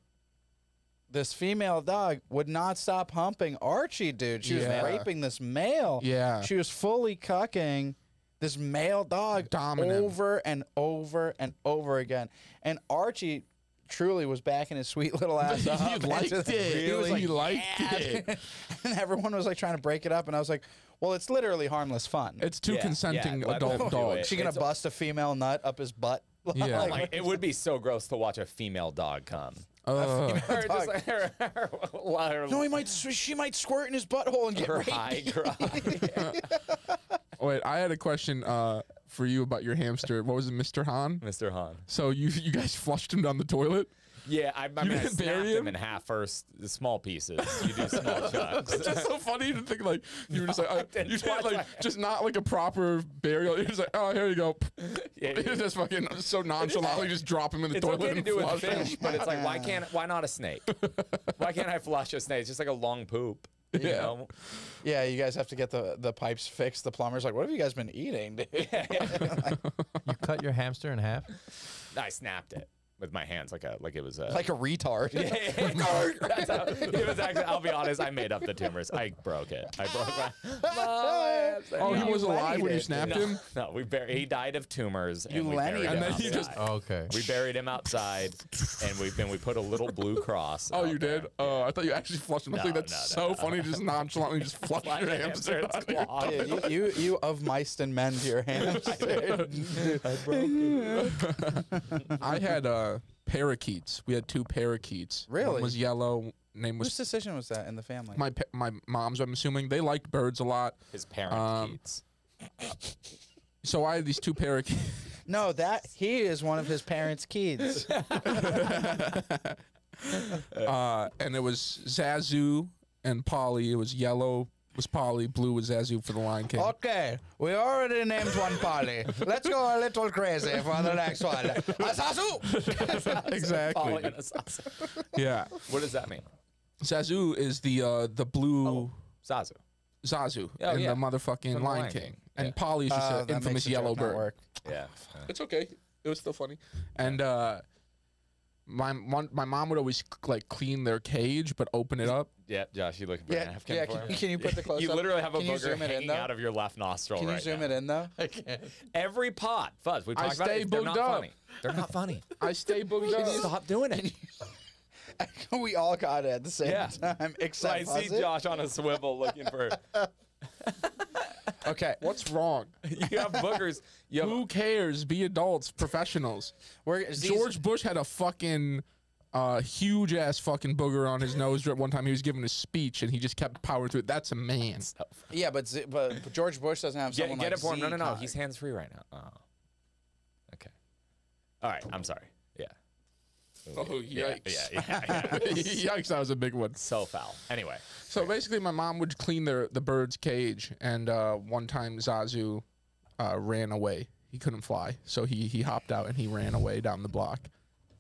this female dog, would not stop humping Archie, dude. She Yeah. was raping this male. Yeah. She was fully cucking this male dog Dominant. over and over and over again. And Archie truly was backing his sweet little ass He up. liked into the- it. He was like, He liked "Yeah." it. and everyone was like trying to break it up. And I was like, well, it's literally harmless fun. It's two Yeah, consenting yeah, let adult do dogs. it. she gonna it's- bust a female nut up his butt? Yeah. Like, Like, it would be so gross to watch a female dog come. Uh, Or just like her, her, her, no, he might. She might squirt in his butthole and get her raped. high cry. wait, I had a question uh, for you about your hamster. What was it, Mr. Hahn? Mr. Hahn. So you you guys flushed him down the toilet? Yeah, I, I mean, I didn't snapped bury him him? in half first, the small pieces. You do small chunks. It's just so funny to think like you were just like uh, you flush did like my- just not like a proper burial. You're just like oh here you go. Yeah, You yeah. just fucking so nonchalantly just drop him in the It's toilet okay to and do with flush him. fish, but it's like, why can't, why not a snake? Why can't I flush a snake? It's just like a long poop. You Yeah. know? Yeah, you guys have to get the the pipes fixed. The plumber's like, "What have you guys been eating?" Dude? You cut your hamster in half. I snapped it with my hands like a, like it was a. like a retard. That's it was actually. I'll be honest. I made up the tumors. I broke it. I broke my. my hamster. Oh, he was alive when you snapped no, him. no, we buried. He died of tumors. You and we buried him. him And then he just- outside. Okay. We buried him outside, and we then we put a little blue cross. Oh, out you there. did? Oh, I thought you actually flushed him. I No, think that's no, so no, funny. Just nonchalantly just flush Like your hamster. hamster, it's down your- clawed. Yeah, you, you you of mice and men to your hands. I had uh, parakeets. We had two parakeets. Really? One was yellow. Name was Whose was decision was that in the family? my pa- my mom's. I'm assuming they liked birds a lot. His parent Um, Keats. So I had these two parakeets. no, that he is one of his parents' kids. uh, and it was Zazu and Polly. It was yellow was Polly, blue was Zazu for the Lion King. Okay, we already named one Polly. Let's go a little crazy for the next one. Asasu! exactly. Polly and a. Yeah. What does that mean? Zazu is the uh, the blue Zazu. Zazu Oh, in yeah. the motherfucking the Lion Lion King. King. And Yeah. Polly is just Uh, an infamous yellow bird. work. Yeah. It's okay. It was still funny. And uh, my my mom would always like clean their cage, but open it up. Yeah, Josh, you looking for Yeah, a napkin yeah. for Can, him? can you put the close You up? literally have a Can you booger zoom it in, though? out of your left nostril Can you right zoom now. it in though? Every pot, Fuzz. We I talked about it. They're not up. funny. They're not funny. I stay booked up. Stop doing it. we all got it at the same Yeah. time, So I see Josh on a swivel looking for. Okay, What's wrong? You have boogers. You have, Who cares? Be adults, professionals. we're George Bush had a fucking uh, huge ass fucking booger on his nose at one time. He was giving a speech and he just kept powering through it. That's a man. Yeah, but Z- but but George Bush doesn't have get someone get like it for him. No, no, no. He's hands free right now. Oh. Okay. All right. I'm sorry. Yeah. Oh, yikes. Yeah. Yeah. yeah. Yikes, that was a big one. so foul. Anyway. So basically, my mom would clean their the bird's cage, and uh, one time Zazu uh, ran away. He couldn't fly, so he he hopped out and he ran away down the block.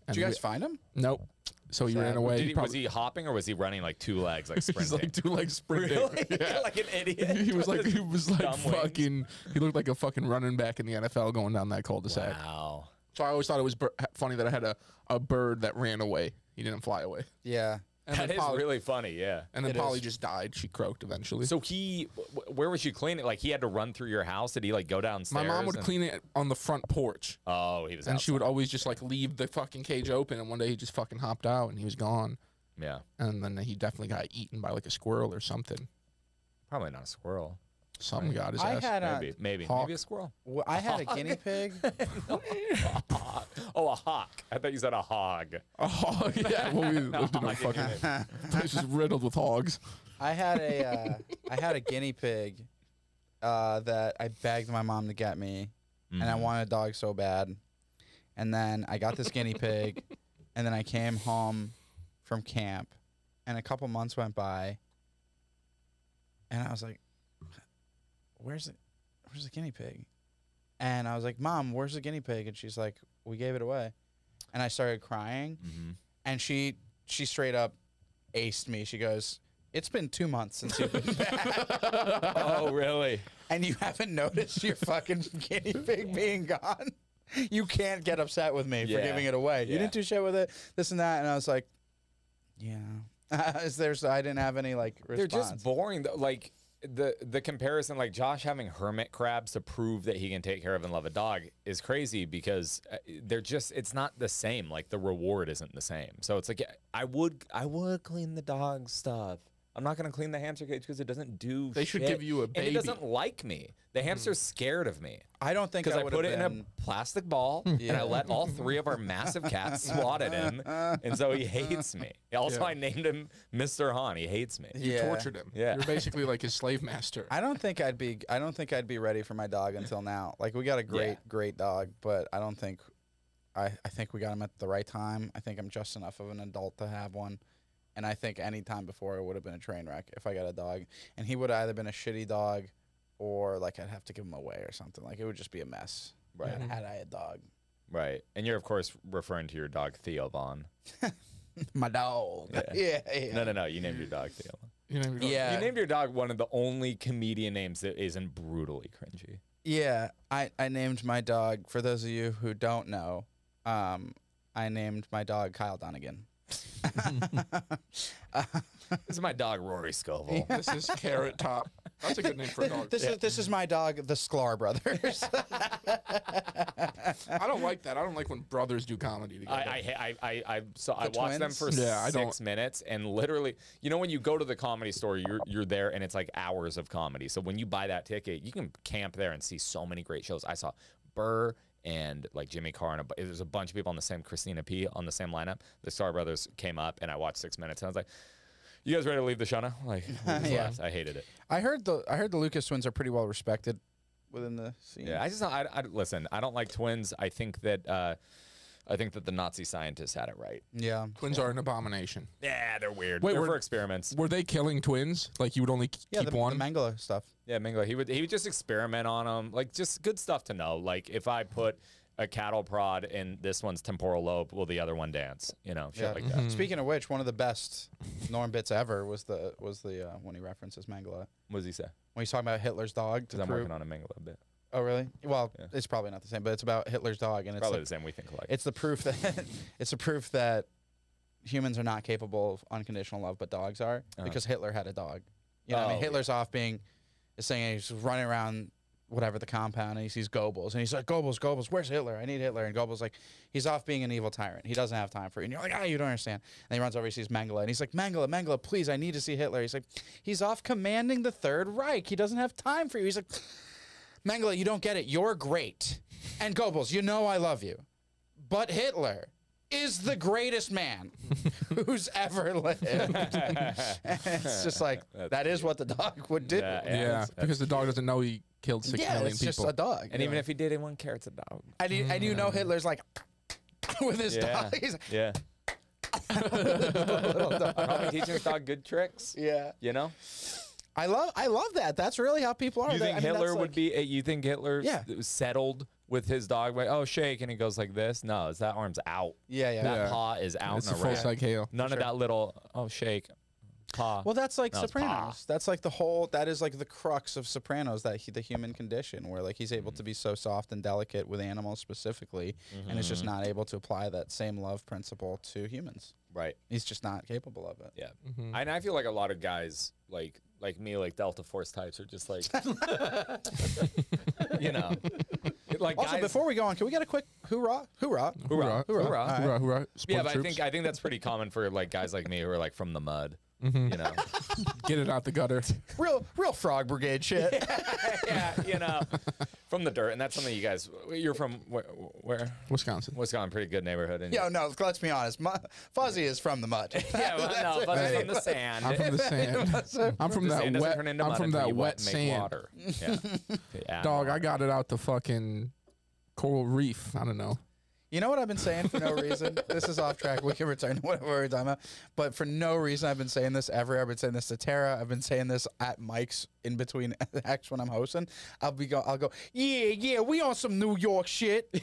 And Did you guys we- find him? nope. So he Sad. ran away. Did he, was he hopping or was he running like two legs, like sprinting? He's like two legs sprinting. Yeah. like an idiot. he was like he was like dumb wings. fucking. He looked like a fucking running back in the NFL going down that cul-de-sac. Wow. So I always thought it was bir- funny that I had a, a bird that ran away. He didn't fly away. Yeah. And That then is Polly, really funny. Yeah. and then It Polly is. just died. She croaked eventually. So he, where was she cleaning? Like he had to run through your house. Did he like go downstairs? my mom would and- clean it on the front porch, Oh, he was. and she would always just like leave the fucking cage open. And one day he just fucking hopped out, and he was gone. Yeah, And then he definitely got eaten by like a squirrel or something. probably not a squirrel. Something got his I ass. had a, Maybe, maybe, hawk. maybe a squirrel. w- I had a guinea pig. oh, a hawk. I thought you said a hog. a hog. Yeah, well, we lived in a Hog fucking place was riddled with hogs. I had a uh, I had a guinea pig uh, that I begged my mom to get me, and I Mhm. wanted a dog so bad. And then I got this guinea pig, and then I came home from camp, and a couple months went by, and I was like, "Where's the Where's the guinea pig?" And I was like, "Mom, where's the guinea pig?" And she's like, "We gave it away," and I started crying, Mhm. and she she straight up aced me. She goes, "It's been two months since you've been back." oh, really? and you haven't noticed your fucking guinea pig being gone, you can't get upset with me for giving it away. You Yeah. didn't do shit with it, this and that, and I was like, yeah. Is there's I didn't have any like They're just boring. though. Like the the comparison, like Josh having hermit crabs to prove that he can take care of and love a dog is crazy because uh, they're just it's not the same. Like the reward isn't the same. So it's like I would I would clean the dog stuff. I'm not gonna clean the hamster cage because it doesn't do. They should shit. give you a baby. And baby. it doesn't like me. The mm-hmm. hamster's scared of me I don't think because I, would put have it in a plastic ball and I let all three of our massive cats swat at him, and so he hates me. Also, Yeah. I named him Mr. Hahn. He hates me. You Yeah. tortured him. Yeah. You're basically like his slave master. I don't think I'd be I don't think I'd be ready for my dog until now. Like we got a great Yeah. great dog, but I don't think I I think we got him at the right time. I think I'm just enough of an adult to have one. And I think any time before it would have been a train wreck if I got a dog. And he would have either been a shitty dog or like I'd have to give him away or something. Like it would just be a mess. Right. Had, had I a dog. Right. And you're, of course, referring to your dog, Theo Von. My dog. Yeah. Yeah. yeah. No, no, no. You named your dog Theo. Von. You know, you Yeah. You named your dog one of the only comedian names that isn't brutally cringy. Yeah, I, I named my dog. For those of you who don't know, um, I named my dog Kyle Dunnigan. This is my dog, Rory Scovel. This is Carrot Top. That's a good name for a dog. This is this is my dog, the Sklar brothers. I don't like that. I don't like when brothers do comedy together. I, I, I, I, I, so I The watched them for Yeah, I don't- minutes, and literally, you know, when you go to the comedy store, you're you're there, and it's like hours of comedy. So when you buy that ticket, you can camp there and see so many great shows. I saw Burr and like Jimmy Carr, and a, bu- there's a bunch of people on the same Christina P on the same lineup. The Sklar Brothers came up, and I watched six minutes, and I was like, "You guys ready to leave the show now?" Like, Yeah. I hated it. I heard the I heard the Lucas twins are pretty well respected within the scene. Yeah, I just I, I listen. I don't like twins. I think that uh, I think that the Nazi scientists had it right. yeah. Twins are an abomination. Yeah, they're weird. Wait, they're we're- for experiments. Were they killing twins? Like you would only k- Yeah, keep the, one? the Mengele stuff. Yeah, Mengele. He would he would just experiment on them, like just good stuff to know. Like if I put a cattle prod in this one's temporal lobe, will the other one dance? You know, shit Yeah. like that. Speaking of which, one of the best Norm bits ever was the was the uh, when he references Mengele What does he say? when he's talking about Hitler's dog. To Because I'm working on a Mengele bit. Oh really? Well, Yeah. it's probably not the same, but it's about Hitler's dog, and it's Probably like, the same we think alike. it's the proof that it's the proof that humans are not capable of unconditional love, but dogs are Uh-huh. because Hitler had a dog. You know, what I Oh, mean, Hitler's off being, is saying he's running around whatever the compound, and he sees Goebbels, and he's like, Goebbels, Goebbels, where's Hitler? I need Hitler, and Goebbels like, he's off being an evil tyrant. He doesn't have time for you, and you're like, ah, you don't understand. And he runs over, he sees Mengele, and he's like, Mengele, Mengele, please, I need to see Hitler. He's like, he's off commanding the Third Reich. He doesn't have time for you. He's like, Mengele, you don't get it. You're great. And Goebbels, you know I love you. But Hitler is the greatest man who's ever lived. It's just like, That's that is what the dog would do. Yeah, Yeah, yeah, that's- because the dog doesn't know he killed six million it's just people. a dog. and even if he did, he wouldn't care. It's a dog. and you, and you know mm. Hitler's like, with his Yeah. dog. He's like, Yeah. little. Probably teaching his dog good tricks. Yeah. You know? I love I love that. That's really how people are. You They- think I mean, Hitler would like- be? You think Hitler Yeah. settled with his dog? Like, oh, shake, and he goes like this. No, it's that arm's out. Yeah, yeah. That Yeah. paw is out it's a and full around. psycho. None sure. of that little oh shake, paw. Well, that's like No, Sopranos. That's like the whole. That is like the crux of Sopranos. That he, the human condition, where like he's able Mm-hmm. to be so soft and delicate with animals specifically, and is just not able to apply that same love principle to humans. Right. He's just not capable of it. Yeah. Mhm. And I feel like a lot of guys like like me, like Delta Force types, are just like, you know, like Also, guys. before we go on, can we get a quick hoorah? Hoorah. Hoorah. Hoorah. Hoorah. All right. Hoorah, hoorah. yeah, but I troops. think I think that's pretty common for like guys like me who are like from the mud. Mhm. You know. Get it out the gutter. Real, real frog brigade shit. yeah, you know, from the dirt, and that's something you guys. You're from where? where? Wisconsin. Wisconsin, pretty good neighborhood. And Yo, no, let's be honest. My, Fuzzy is from the mud. yeah, well, no, Hey. from the sand. I'm from the sand. I'm from The that wet. turn into I'm from that wet sand. Water. Yeah. Yeah, Dog, I got it out the fucking coral reef. I don't know. You know what I've been saying for no reason? this is off track. We can return to whatever we're talking about. But for no reason, I've been saying this ever. I've been saying this to Tara. I've been saying this at Mike's in between acts when I'm hosting. I'll be go. I'll go. Yeah, yeah. We on some New York shit.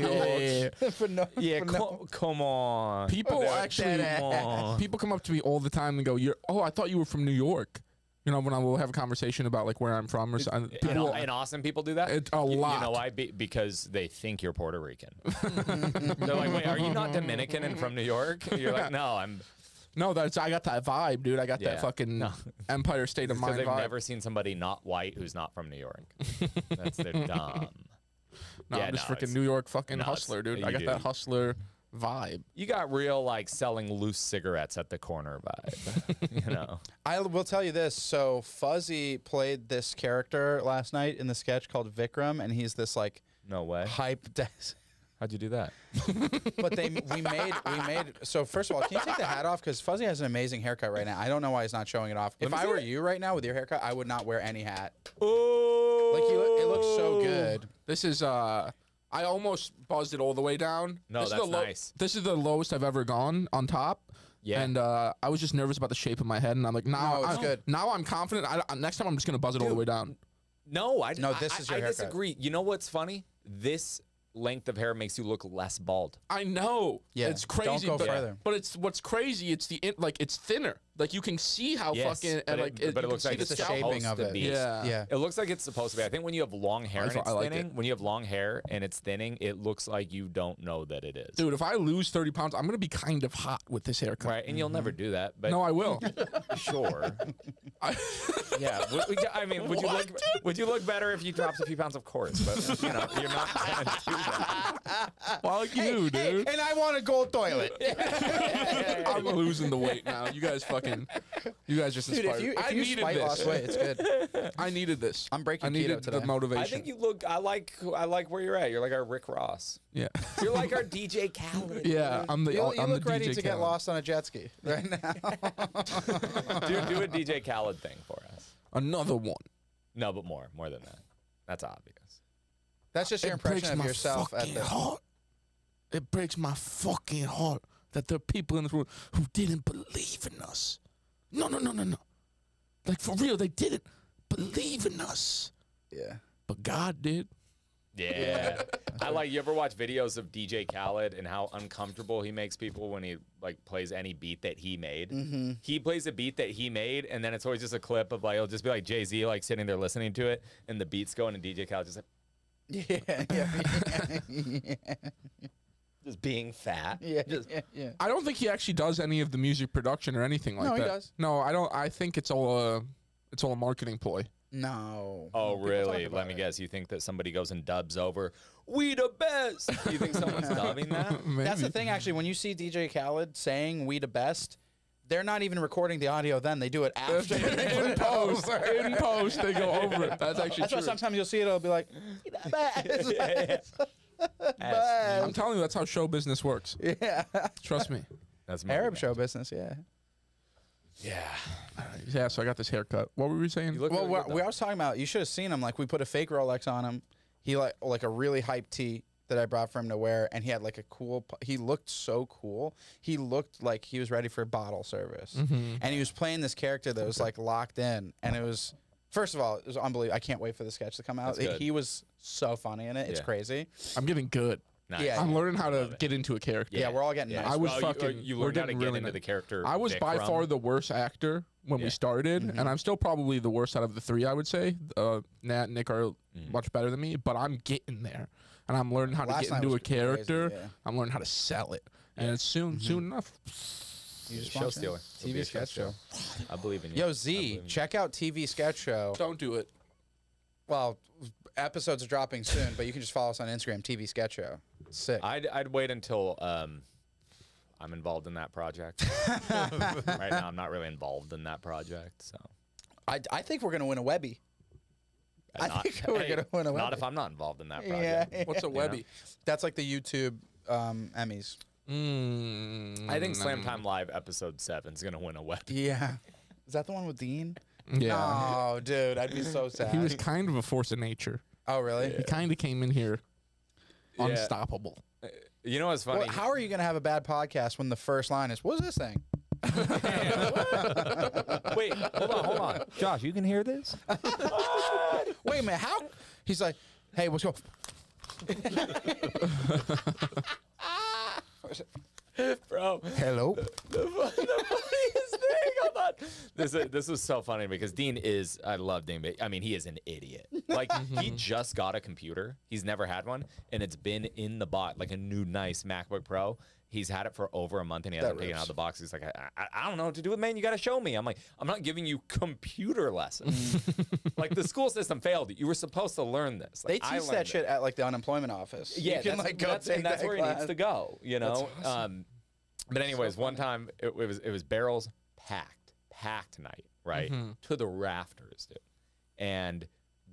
Yeah. for no. Yeah, for co- no- Oh, come on. People actually, Come on. people come up to me all the time and go, "You're oh, I thought you were from New York." You know, when I will have a conversation about like where I'm from or something. In, People, in Austin, people do that. A You- You know why? Be, because they think you're Puerto Rican. They're like, "Wait, are you not Dominican and from New York?" You're like, "No, I'm." no, that's I got that vibe, dude. I got Yeah. that fucking No. Empire State of Because Mind they've vibe. never seen somebody not white who's not from New York. That's they're dumb. no, yeah, I'm just no, freaking New York fucking hustler, dude. I got do. that hustler vibe. You got real like selling loose cigarettes at the corner vibe. you know. I will tell you this. So Fuzzy played this character last night in the sketch called Vikram, and he's this like No way. hype. Des- How'd you do that? but they we made we made so first of all, can you take the hat off because Fuzzy has an amazing haircut right now. I don't know why he's not showing it off. if I were it. you right now with your haircut, I would not wear any hat. Oh, Like you, look, it looks so good. This is uh I almost buzzed it all the way down. No, this is that's the low- nice. This is the lowest I've ever gone on top. Yeah. And uh, I was just nervous about the shape of my head, and I'm like, now, No, it's I, good. Now I'm confident. I, I- next time I'm just gonna buzz it all the way down. No, I No, this I, is your I haircut. disagree. You know what's funny? This length of hair makes you look less bald. I know. Yeah, it's crazy. don't crazy. go but, further. but it's what's crazy. It's the in, like it's thinner. Like you can see how Yes, fucking but and it- like but it looks see like the it's the supposed shaping of to it. be. Yeah. Yeah. It looks like it's supposed to be. I think when you have long hair and I it's like it. thinning, when you have long hair and it's thinning, it looks like you don't know that it is. Dude, if I lose 30 pounds, I'm gonna be kind of hot with this haircut. Right, and you'll never mm-hmm. do that. But No, I will. sure. I, Yeah, would, we, I mean, would you look would you look better if you dropped a few pounds? Of course, but you know, you're not gonna do that. fuck you, dude. and I want a gold toilet. I'm losing the weight now. You guys fucking, you guys just Dude, inspired. if you I if you needed fight this. lost weight, it's good. I needed this. I'm breaking I needed keto the motivation. I think you look. I like. I like where you're at. You're like our Rick Ross. yeah, You're like our DJ Khaled. yeah. I'm the. You, you I'm look the ready DJ to get Khaled. lost on a jet ski right now. Dude, do a DJ Khaled thing for us. Another one. No, but more, more than that. That's obvious. That's just your It breaks impression of my yourself at fucking the. heart. It breaks my fucking heart that there are people in this world who didn't believe in us. No, no, no, no, no. Like for real, they didn't believe in us, Yeah. but God did. Yeah. I like you ever watch videos of DJ Khaled and how uncomfortable he makes people when he like plays any beat that he made. Mm-hmm. He plays a beat that he made and then it's always just a clip of like it'll just be like Jay-Z like sitting there listening to it and the beat's going and DJ Khaled just like Yeah. Yeah. yeah. just being fat. Yeah. Yeah. yeah. I don't think he actually does any of the music production or anything like No, that. No, he does. No, I don't. I think it's all a, it's all a marketing ploy. No. Oh People really? Let me it. guess. You think that somebody goes and dubs over "We the best"? You think someone's dubbing that? Maybe. That's the thing, actually. When you see DJ Khaled saying "We the best," they're not even recording the audio. Then they do it after. in post, in post, they go over it. That's actually That's why sometimes you'll see it. It'll be like, "We the best." As- I'm telling you, that's how show business works. yeah. Trust me. That's my Arab guess. show business. Yeah. Yeah. Yeah, so I got this haircut. What were we saying? You look Well, really we, good, we though. I was talking about. You should have seen him. Like we put a fake Rolex on him. He like like a really hype tee that I brought for him to wear, and he had like a cool. p- He looked so cool. He looked like he was ready for bottle service, Mm-hmm. and he was playing this character that was like locked in, and it was. First of all, it was unbelievable. I can't wait for the sketch to come out. That's It- good. he was so funny in it. It's Yeah. crazy. I'm getting good. Nice. Yeah. I'm learning how to get into a character. Yeah, we're all getting Yeah. nice. I was Oh, you- fucking- You, we're learned how to getting get really into nice. the character. I was by Vikram. far the worst actor when Yeah. we started, Mm-hmm. and I'm still probably the worst out of the three. I would say. Uh, Nat, and Nick are Mm. much better than me, but I'm getting there, and I'm learning how to get night into was a crazy, character. yeah. I'm learning how to sell it, and it's soon, soon enough. You just Show watch it. stealer. It'll be TV a sketch show. I believe in you. Yo, I Z, believe in you. check out TV sketch show. Don't do it. Well, episodes are dropping soon, but you can just follow us on Instagram, TV sketch show. Sick. I'd I'd wait until um, I'm involved in that project. right now, I'm not really involved in that project, so. I, I think we're gonna win a Webby. I Not- think we're gonna win a Webby. Not if I'm not involved in that project. Yeah. What's a Webby? That's like the YouTube um, Emmys. Mm, I think mm, Slam mm. Time Live episode seven is gonna win a web. Yeah. Is that the one with Dean? Yeah. Oh, dude, I'd be so sad. He was kind of a force of nature. oh, really? He kind of came in here Yeah. unstoppable. Uh, you know what's funny? Well, how are you gonna have a bad podcast when the first line is, "What's this thing?" Wait, hold on, hold on. Josh, you can hear this? Wait a minute, how? He's like, "Hey, what's going?" Bro, Hello. the, fu- the funniest thing. Hold on. This is, this was so funny because Dean is I love Dean, but I mean he is an idiot. Like he mm-hmm. just got a computer. He's never had one, and it's been in the bot like a new nice MacBook Pro. He's had it for over a month and he hasn't taken it out of the box. He's like, I, I, I don't know what to do with it, man. You got to show me. I'm like, I'm not giving you computer lessons. like the school system failed you. Were supposed to learn this. They Like, I teach that it. shit at like the unemployment office. Yeah, you can like go that's, take and that's that where he class. needs to go. You know. That's Um, but anyways, one time it, it was it was barrels packed, packed night, right to the rafters, dude. And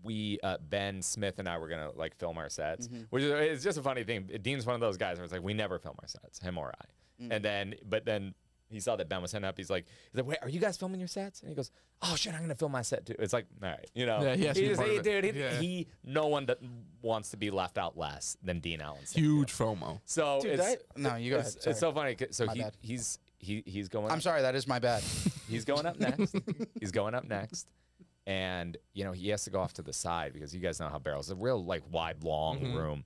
we uh, Ben Smith and I were gonna like film our sets, which is it's just a funny thing. Dean's one of those guys where it's like we never film our sets, him or I. And then, but then he saw that Ben was setting up. He's like, he's like, wait, are you guys filming your sets? And he goes, oh shit, I'm gonna film my set too. It's like, all right, you know, Yeah, he has to just- part he- of it. dude, he, Yeah. he, no one that wants to be left out less than Dean Allen. Huge FOMO. So Dude, it's, that- no, you go it's, ahead, it's so funny. So My he bad. he's he he's going. I'm up, sorry, that is my bad. He's going up next. he's going up next, and you know he has to go off to the side because you guys know how barrels a real like wide long Mm-hmm. room.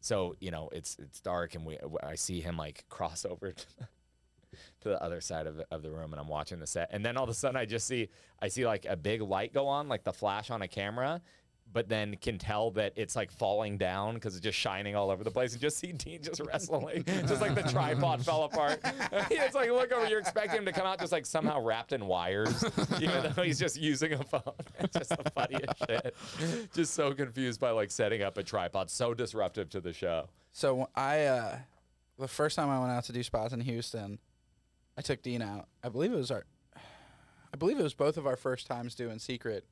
So you know it's it's dark and we I see him like cross over to the, to the other side of of the room and I'm watching the set and then all of a sudden I just see I see like a big light go on like the flash on a camera but then can tell that it's like falling down because it's just shining all over the place. And just see Dean just wrestling just like the tripod fell apart. It's like look over you're expecting him to come out just like somehow wrapped in wires. Even though he's just using a phone. It's just the funniest shit. Just so confused by like setting up a tripod. So disruptive to the show. So I, uh, the first time I went out to do spots in Houston, I took Dean out. I believe it was our, I believe it was both of our first times doing Secret.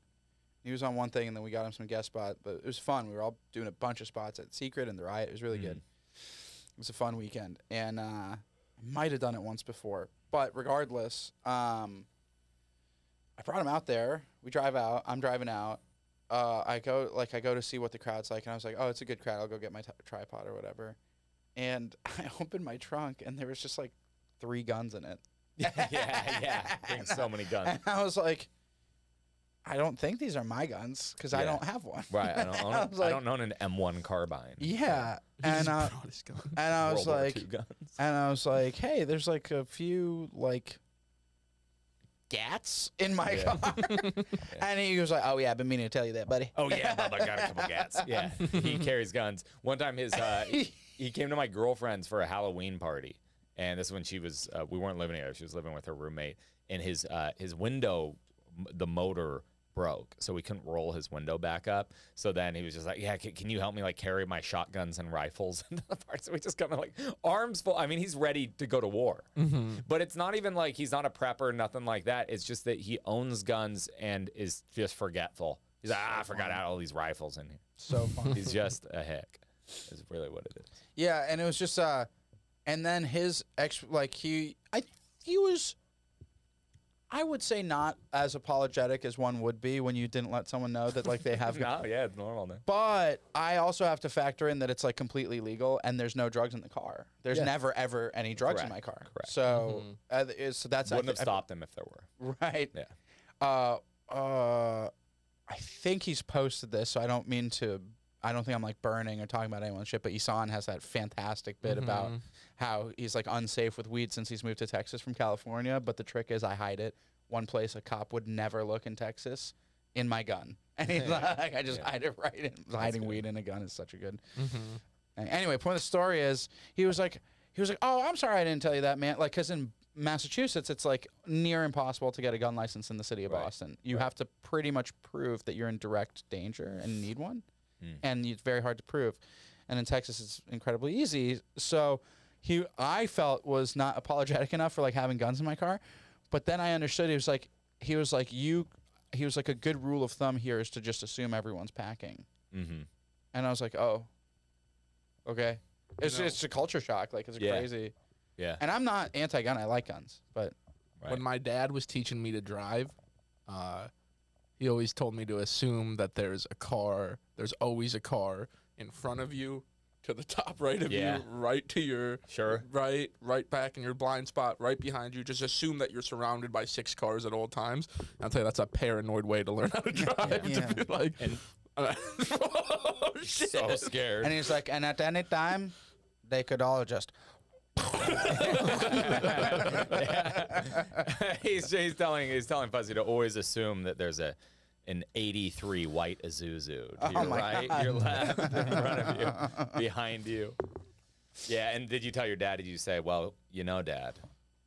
He was on one thing, and then we got him some guest spot. But it was fun. We were all doing a bunch of spots at Secret and the Riot. It was really good. It was a fun weekend, and uh, I might have done it once before. But regardless, um, I brought him out there. We drive out. I'm driving out. Uh, I go like I go to see what the crowd's like, and I was like, "Oh, it's a good crowd. I'll go get my t- tripod or whatever." And I opened my trunk, and there was just like three guns in it. yeah yeah so many guns And I was like, "I don't think these are my guns because I don't have one." Right. I don't, I own, was I like- don't own an M1 carbine. Yeah, and just uh, brought his gun. and I was World like, guns. and I was like, "Hey, there's like a few like." Gats in my Yeah. car, and he was like, "Oh yeah, I've been meaning to tell you that, buddy." Oh yeah, Bubba got a couple gats. Yeah, he carries guns. One time, his uh, he, he came to my girlfriend's for a Halloween party, and this is when she was uh, we weren't living together. She was living with her roommate, and his uh, his window, the motor broke, so we couldn't roll his window back up. So then he was just like, "Yeah, can, can you help me like carry my shotguns and rifles into the party?" So we just come in like arms full. I mean, he's ready to go to war, but it's not even like he's not a prepper, nothing like that. It's just that he owns guns and is just forgetful. He's like, ah, I forgot I had all these rifles in here. so fun. He's just a hick. Is really what it is. Yeah, and it was just uh and then his ex like he I he was I would say not as apologetic as one would be when you didn't let someone know that like they have No, yeah, it's normal then. but I also have to factor in that it's like completely legal and there's no drugs in the car. There's Yeah. never ever any drugs in my car. correct. So uh, so that's I Wouldn't have thi- I- stopped him if there were. Right. Yeah. Uh, uh, I think he's posted this, so I don't mean to. I don't think I'm like burning or talking about anyone's shit, but Isan has that fantastic bit about how he's like unsafe with weed since he's moved to Texas from California. But the trick is, I hide it one place a cop would never look in Texas in my gun, and he's like, I just hide it right in hiding weed in a gun is such a good. Mm-hmm. A- Anyway, point of the story is he was like, he was like, "Oh, I'm sorry, I didn't tell you that, man." Like, because in Massachusetts, it's like near impossible to get a gun license in the city of Right. Boston. You have to pretty much prove that you're in direct danger and need one, hmm. and it's very hard to prove. And in Texas, it's incredibly easy. So he, I felt, was not apologetic enough for like having guns in my car. But then I understood. He was like, he was like, you, he was like, a good rule of thumb here is to just assume everyone's packing. Mm-hmm. And I was like, oh, okay. It's know- it's a culture shock. Like it's Yeah. crazy. Yeah. And I'm not anti-gun. I like guns, but Right. When my dad was teaching me to drive, uh, he always told me to assume that there's a car. There's always a car in front of you, to the top right of Yeah. you, right to your Sure. right, right back in your blind spot, right behind you. Just assume that you're surrounded by six cars at all times. I'll tell you, that's a paranoid way to learn how to drive. Yeah. To be like, And oh, shit. so scared. and he's like, and at any time, they could all just. he's, he's telling he's telling Fuzzy to always assume that there's a an 83 white Isuzu to Oh your my right, God. your left, in front of you, behind you. Yeah, and did you tell your dad? Did you say, "Well, you know, Dad,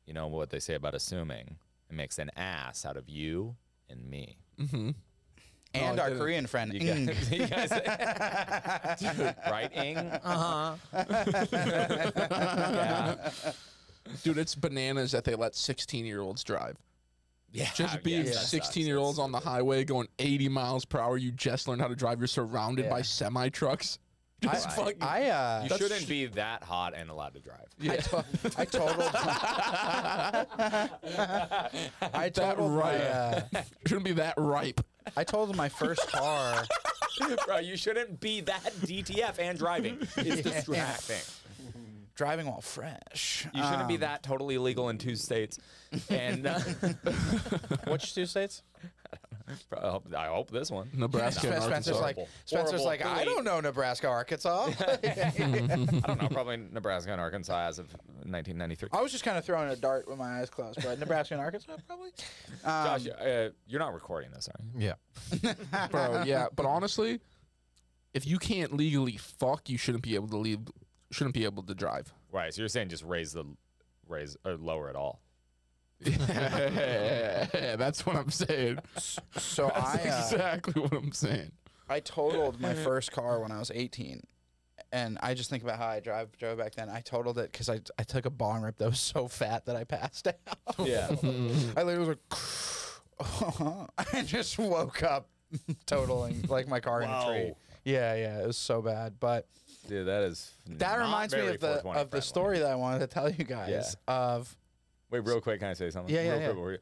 you know what they say about assuming? It makes an ass out of you and me." And I our didn't. Korean friend. You Ing. guys, you guys right, Ing? Uh huh. yeah. Dude, it's bananas that they let 16 year olds drive. Yeah. Just being yes, that sucks. 16 year olds on the highway going 80 miles per hour. You just learned how to drive. You're surrounded by semi trucks. Just I, fucking. I, uh, You shouldn't be that hot and allowed to drive. I, to- I totaled. I totaled my. right. Uh, shouldn't be that ripe. I totaled my first car. Bro, you shouldn't be that DTF and driving. It's distracting. Driving while fresh. You shouldn't be Um, that totally legal in two states. And uh, Which two states? I hope- I hope this one. Nebraska and Spen- Spencer's Arkansas. like, Spencer's Horrible. like, I don't know Nebraska, Arkansas. I don't know, probably Nebraska and Arkansas as of 1993. I was just kind of throwing a dart with my eyes closed, but Nebraska and Arkansas probably. Um, Josh, uh, you're not recording this, are you? Yeah. Bro, yeah. But honestly, if you can't legally fuck, you shouldn't be able to leave. Shouldn't be able to drive. Right. So you're saying just raise the raise or lower it all. yeah, That's what I'm saying. so I uh, exactly what I'm saying. I totaled my first car when I was 18. And I just think about how I drive drove back then. I totaled it because I, I took a bong rip that was so fat that I passed out. Yeah. I literally was like, I just woke up totaling like my car in a tree. Wow. Yeah, yeah, it was so bad. But Dude, that is that not reminds me of the 420 of the story that I wanted to tell you guys Yeah. of Wait, real quick, can I say something? Yeah, yeah, real yeah. Quick before you-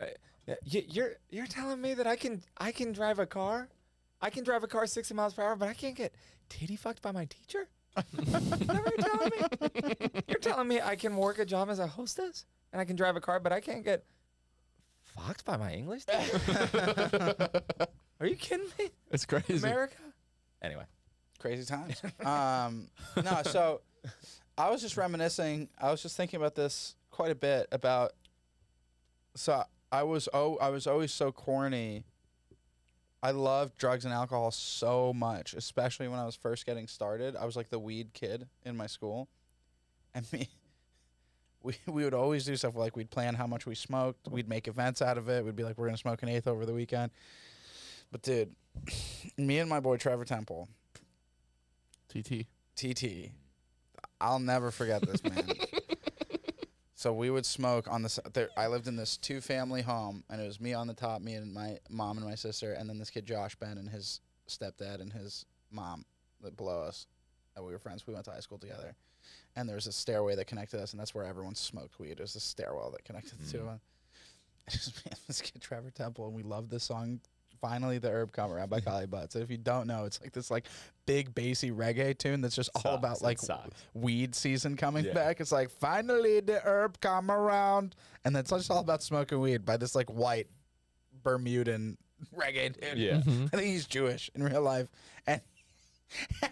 uh, yeah, you- you're you're telling me that I can I can drive a car, I can drive a car 60 miles per hour, but I can't get titty fucked by my teacher. Whatever you're telling me, you're telling me I can work a job as a hostess and I can drive a car, but I can't get fucked by my English teacher. Are you kidding me, It's crazy. America? Anyway, crazy times. um, no, so I was just reminiscing. I was just thinking about this quite a bit about. So I was oh I was always so corny. I loved drugs and alcohol so much, especially when I was first getting started. I was like the weed kid in my school, and me. We, we would always do stuff like we'd plan how much we smoked. We'd make events out of it. We'd be like, we're gonna smoke an eighth over the weekend. But dude, me and my boy Trevor Temple, TT. TT. I'll never forget this man. so we would smoke on this. There, I lived in this two family home, and it was me on the top, me and my mom and my sister, and then this kid Josh Ben and his stepdad and his mom that below us. And we were friends. We went to high school together, and there was a stairway that connected us, and that's where everyone smoked weed. It was a stairwell that connected the two mm. of was me and this kid Trevor Temple, and we loved this song. Finally, the herb come around by Collie Buddz. And if you don't know, it's like this like big bassy reggae tune that's just all about like weed season coming Yeah. back. It's like finally the herb come around, and it's just all about smoking weed by this like white Bermudan reggae dude. yeah. Mm-hmm. I think he's Jewish in real life, and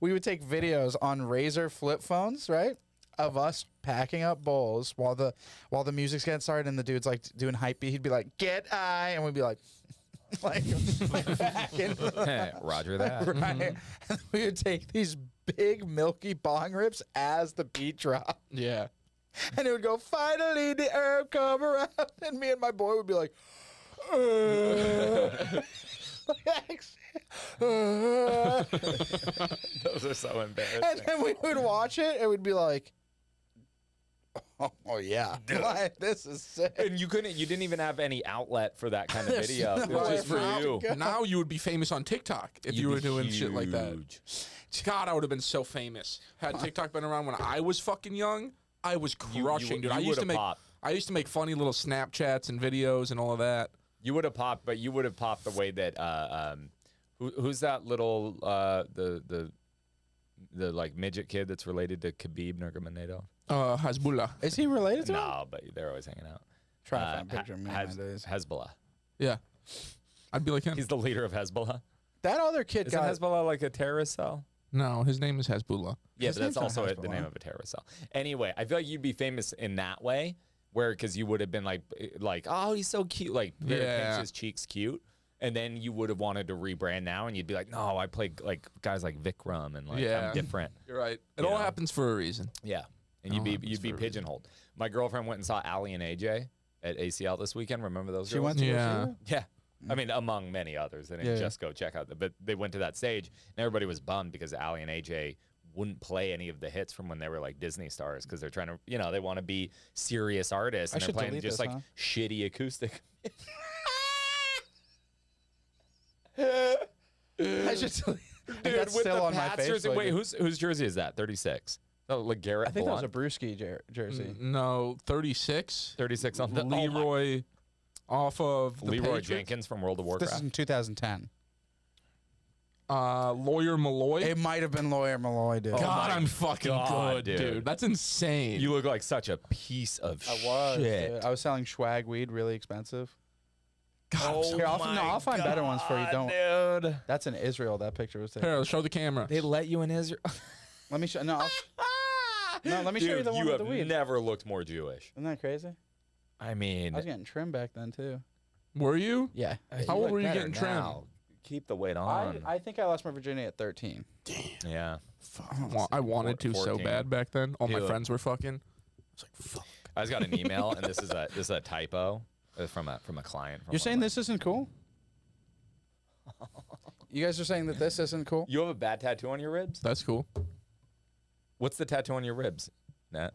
we would take videos on Razr flip phones, right? Of us packing up bowls while the while the music's getting started and the dude's like doing hype beat. He'd be like, "Get I," and we'd be like, like back in, Roger that. right? And we would take these big milky bong rips as the beat drop, Yeah. and it would go. Finally, the herb come around, and me and my boy would be like. "Uh." Those are so embarrassing. and embarrassing. then we would watch it and we'd be like, "Oh, oh, yeah, like, this is sick." And you couldn't, you didn't even have any outlet for that kind of There's video. It was just for for you. go. Now you would be famous on TikTok if You'd you were be doing shit like that. God, I would have been so famous. Had TikTok been around when I was fucking young, I was You- you- crushing, dude. I used to make popped. I used to make funny little Snapchats and videos and all of that. You would have popped, but you would have popped the way that uh, um, who, who's that little uh, the the the like midget kid that's related to Khabib Nurmagomedov? Uh, Hasbullah. Is he related to him? No, but they're always hanging out. Try to Uh, find a picture of me Ha- in. Hezbollah. Yeah. I'd be like him. He's the leader of Hezbollah. That other kid Isn't got. Hezbollah like a terrorist cell? no, his name is Hasbullah. Yeah, His but that's name's not also it- the name of a terrorist cell. Anyway, I feel like you'd be famous in that way, where because you would have been like, eh, like, oh, he's so cute, like, very Yeah. pinch his cheeks, cute, and then you would have wanted to rebrand now, and you'd be like, no, I play like guys like Vikram, and like Yeah. I'm different. You're right. It You all know. happens for a reason. Yeah, and It you'd be you'd be for reason. pigeonholed. My girlfriend went and saw Aly and AJ at ACL this weekend. Remember those? she girls? went to Yeah. yeah. Yeah. I mean, among many others. They didn't Yeah. just go check out the, but they went to that stage and everybody was bummed because Aly and AJ wouldn't play any of the hits from when they were like Disney stars because they're trying to, you know, they want to be serious artists I and they're should playing just this, like huh? shitty acoustic. I should. tell you- Dude, that's with still the on my Pats face. jersey. like Wait, it- whose whose jersey is that? Thirty six. Oh, like Garrett. I think that was a Blunt? Bruschi jer- jersey. No, 36. thirty six on the oh my- Leroy off of the Leroy Patriots. Jenkins from World of Warcraft. This Warcraft. is in 2010. Uh, Lawyer Milloy. It might have been Lawyer Milloy, dude. Oh God, my I'm fucking God, good, dude. dude. That's insane. you look like such a piece of I was. shit. dude. I was selling swag weed, really expensive. God, I'm so- oh Here, I'll, no, I'll find better ones for you. Don't. dude. That's in Israel. That picture was taken. Here, show the camera. They let you in Israel. Let me show. No, I'll, no. Let me show you the one you with have the weed. never looked more Jewish. Isn't that crazy? I mean, I was getting trimmed back then too. Were you? Yeah. How old were you better getting trimmed? Keep the weight on. I think I lost my virginity at 13. Damn. yeah. I wa- I wanted to so bad back then. All my friends were fucking. I was like, fuck. I just got an email, and this is a this is a typo Uh, from a from a client. From You're saying of this isn't cool? You guys are saying that this isn't cool? You have a bad tattoo on your ribs. That's cool. What's the tattoo on your ribs, Nat?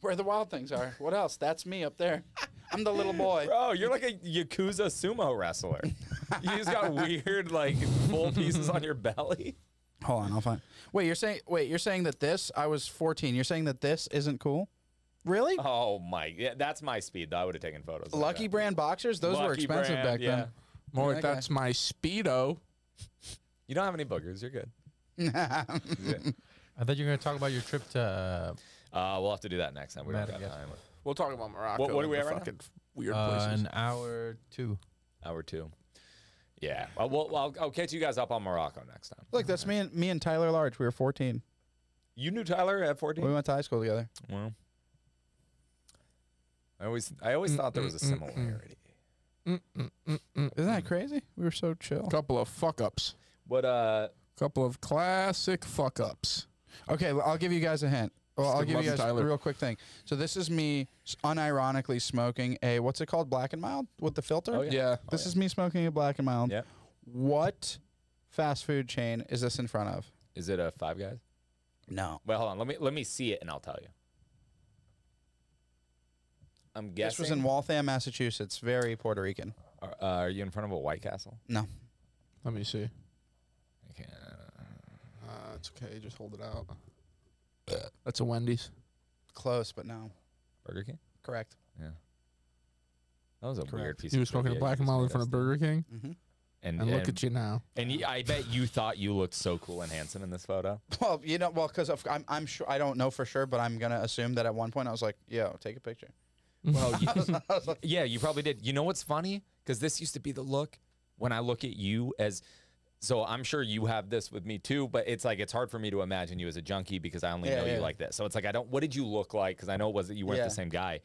Where the wild things are. What else? That's me up there. I'm the little boy. Bro, you're like a yakuza sumo wrestler. you just got weird like full pieces on your belly. Hold on, I'll find. Wait, you're saying wait, you're saying that this I was 14. You're saying that this isn't cool? Really? Oh my, yeah, that's my speed. though. I would have taken photos. of Lucky that. brand boxers, those were Lucky expensive Brand, back yeah. More Yeah, like guy. that's my speedo. You don't have any boogers. You're good. then. I thought you were going to talk about your trip to. Uh, Uh, we'll have to do that next time. We don't got Madagascar. time. We'll talk about Morocco. What- what are and we the at right now? fucking Weird uh, places. an hour two. Hour two. Yeah. Well, we'll, I'll, I'll catch you guys up on Morocco next time. Look, that's me and me and Tyler Large. We were 14. You knew Tyler at 14? We went to high school together. Well, I always I always thought there was a Mm, mm, mm, mm. similarity. Mm, mm, mm, mm, Isn't that mm. crazy? We were so chill. Couple of fuck ups. What uh Couple of classic fuck ups. Okay, well, I'll give you guys a hint. Well, I'll Still give you you, guys Tyler. a real quick thing. So this is me s- unironically smoking a what's it called, black and mild with the filter. Oh, yeah. Yeah. This is me smoking a black and mild. Yeah. What fast food chain is this in front of? is it a Five Guys? No. Well, hold on. Let me let me see it and I'll tell you. I'm guessing. This was in Waltham, Massachusetts. Very Puerto Rican. Are, uh, are you in front of a White Castle? No. Let me see. I can't. Uh, it's okay. Just hold it out. That's a Wendy's. Close, but no. Burger King. Correct. Yeah. That was a weird Correct. piece. You were of smoking a black you and just mild in front of. Burger King, Mm-hmm. And and look at you now. and I bet you thought you looked so cool and handsome in this photo. Well, you know, well, because I'm, I'm sure I don't know for sure, but I'm gonna assume that at one point I was like, "Yo, take a picture." Well, you, I was, I was like, Yeah, you probably did. You know what's funny? Because this used to be the look when I look at you as. So I'm sure you have this with me too, but it's like it's hard for me to imagine you as a junkie because I only Yeah, know yeah. you like this. So it's like I don't. What did you look like? Because I know it was that you weren't Yeah. the same guy.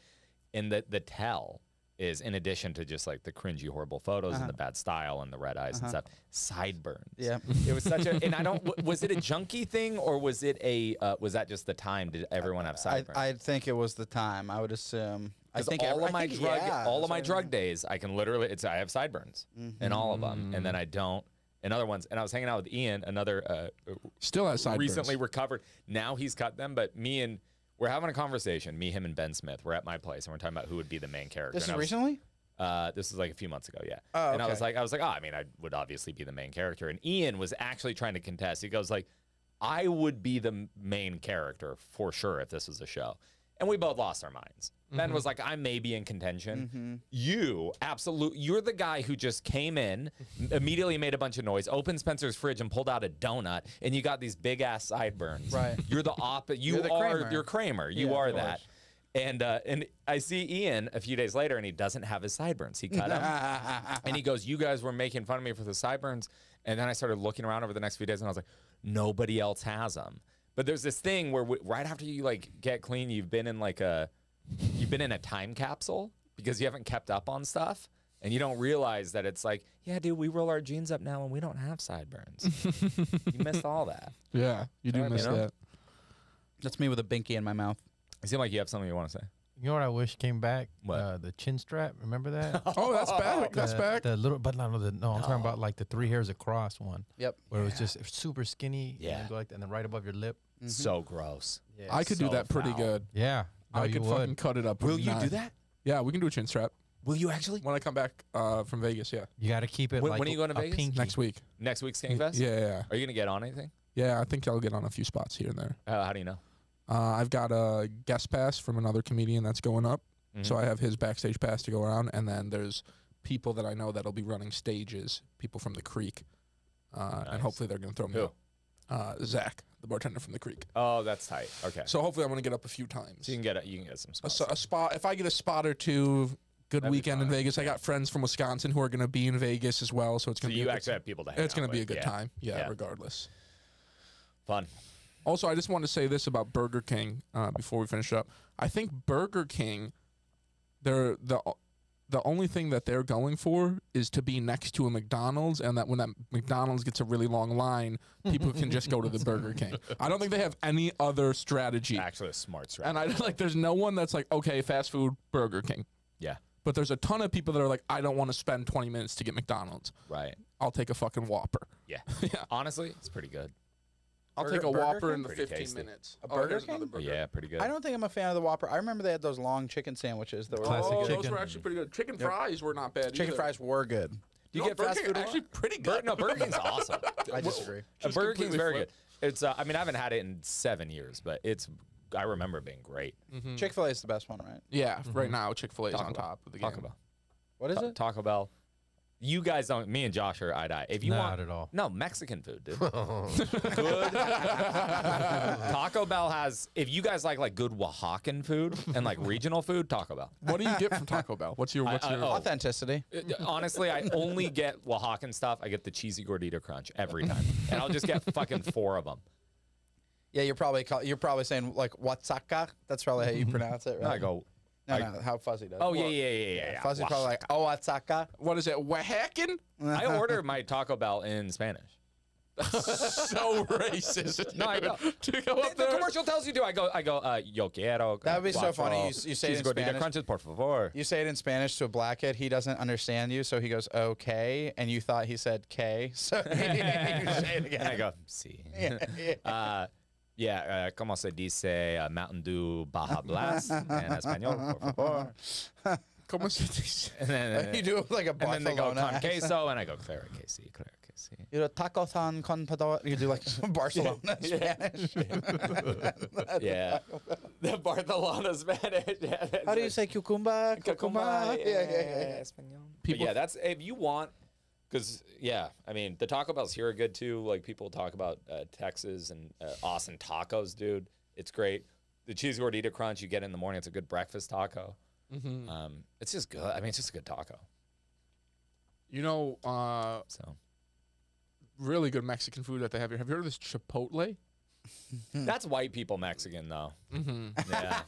And the the tell is in addition to just like the cringy, horrible photos and the bad style and the red eyes and stuff, sideburns. Yeah. It was such a, and I don't. Was it a junkie thing or was it a? Uh, was that just the time? Did everyone have I, sideburns? I think it was the time. I would assume. I 'Cause think all every- of I my think- drug, yeah, all of my what I drug mean. days, I can literally, it's I have sideburns in all of them, and then I don't in other ones. And I was hanging out with Ian, another uh, Still has sideburns. recently recovered. Now he's cut them, but me and we're having a conversation. Me, him, and Ben Smith. We're at my place, and we're talking about who would be the main character. This is and I was- recently. Uh, this is like a few months ago, yeah. Oh, okay. And I was like, I was like, oh, I mean, I would obviously be the main character. And Ian was actually trying to contest. He goes like, I would be the main character for sure if this was a show. And we both lost our minds. Ben was like, I may be in contention. You, absolute, you're the guy who just came in, immediately made a bunch of noise, opened Spencer's fridge and pulled out a donut, and you got these big ass sideburns. Right. You're the opposite. You You're the are. Kramer. You're Kramer. You Yeah, are that. And uh, and I see Ian a few days later, and he doesn't have his sideburns. He cut them, and he goes, "You guys were making fun of me for the sideburns." And then I started looking around over the next few days, and I was like, "Nobody else has them." But there's this thing where w- right after you like get clean, you've been in like a, you've been in a time capsule because you haven't kept up on stuff, and you don't realize that it's like, yeah, dude, we roll our jeans up now, and we don't have sideburns. you missed all that. Yeah, you do Yeah, miss you know? that. That's me with a binky in my mouth. You seem like you have something you want to say. You know what I wish came back? What? Uh, the chin strap. Remember that? Oh, that's back. That's back. The little, but no, no, the, no, I'm talking about like the three hairs across one, Yep. where it was just super skinny. And, Yeah. then go like that, and then right above your lip. So gross. Yeah. I could do so that pretty foul. good. yeah. No, I you could fucking cut it up. Will you a do that? Yeah, we can do a chin strap Will you actually? when I come back uh, from Vegas. Yeah, You got to keep it When- like when are you going to a Vegas? pinky. next week. Next week's Skankfest? Yeah, yeah, yeah. Are you gonna get on anything? Yeah, I think I'll get on a few spots here and there. Uh, how do you know? Uh, I've got a guest pass from another comedian that's going up, Mm-hmm. so I have his backstage pass to go around, and then there's people that I know that'll be running stages. People from the Creek, uh, Nice. and hopefully they're gonna throw me Who? up. Uh, Zach, the bartender from the Creek. Oh, that's tight. Okay. So hopefully I'm gonna get up a few times. So you can get a, you can get some a, spots. a spot. If I get a spot or two, good That'd be weekend in fun. Vegas. I got friends from Wisconsin who are going to be in Vegas as well, so it's so going to be you a good actually ti- have people to hang it's going to be a good time. Yeah, Yeah. regardless. Fun. Also, I just want to say this about Burger King uh, before we finish up. I think Burger King, they're the the only thing that they're going for is to be next to a McDonald's, and that when that McDonald's gets a really long line, people can just go to the Burger King. I don't think they have any other strategy. Actually, a smart strategy. And I like, there's no one that's like, okay, fast food, Burger King. yeah. But there's a ton of people that are like, I don't want to spend 20 minutes to get McDonald's. Right. I'll take a fucking Whopper. Yeah. Yeah. Honestly, it's pretty good. I'll Burger- take a Burger Whopper King? in the Pretty 15 tasty. minutes. A Burger here's another King? burger. Yeah, pretty good. I don't think I'm a fan of the Whopper. I remember they had those long chicken sandwiches that were Classic oh, really those chicken. were actually pretty good. Chicken fries were not bad. Chicken either. fries were good. Do you No, get Burger fast King food? a lot? Actually, pretty Bur- good. no, Burger King's awesome. I disagree. Uh, Just Burger King's completely very flipped. good. It's. Uh, I mean, I haven't had it in seven years, but it's. I remember it being great. Chick Fil A is the best one, right? Yeah, right now Chick Fil A is on top of the game. Taco Bell. What is it? Taco Bell. You guys don't. Me and Josh are eye to eye. If you Not want, at all. No, Mexican food, dude. good. Taco Bell has. If you guys like like good Oaxacan food and like regional food, Taco Bell. What do you get from Taco Bell? What's your what's I- your oh. Authenticity. Uh, Honestly, I only get Oaxacan stuff. I get the cheesy gordita crunch every time, and I'll just get fucking four of them. Yeah, you're probably call, you're probably saying like Watsaka. That's probably how you pronounce it, And right? I go, no, I- no, how Fuzzy does. oh yeah, yeah, yeah, yeah. yeah. Fuzzy's probably like, oh Watsaka. what is it? Oaxacan? I order my Taco Bell in Spanish. so racist. No, I dude. know. To go The, up the there. commercial tells you to. I go, I go. Uh, Yo quiero. That would be so funny. You s- you say it cheesy in gordita Spanish. crunches, por favor. You say it in Spanish to a black kid. He doesn't understand you, so he goes okay, and you thought he said K, so you say it again. And I go, sí. Yeah, yeah. Uh, yeah, uh, ¿cómo se dice uh, Mountain Dew Baja Blast en español, por favor? ¿Cómo se dice? And then, you do it like a Barcelona. and then they go con queso, and I go, claro que sí, claro que sí. You do taco tan con pador. You do like Barcelona Spanish. Yeah. the Barcelona Spanish. Yeah, How do you say cucumba? Cucumba. Yeah, yeah, yeah. But People- yeah, that's if you want, because yeah, I mean the Taco Bells here are good too. Like people talk about uh, Texas and uh, Austin tacos, dude. It's great. The cheese gordita crunch you get in the morning. It's a good breakfast taco. Mm-hmm. Um, it's just good. I mean, it's just a good taco. You know, uh, So really good Mexican food that they have here. Have you heard of this Chipotle? That's white people Mexican though. Mm-hmm. Yeah,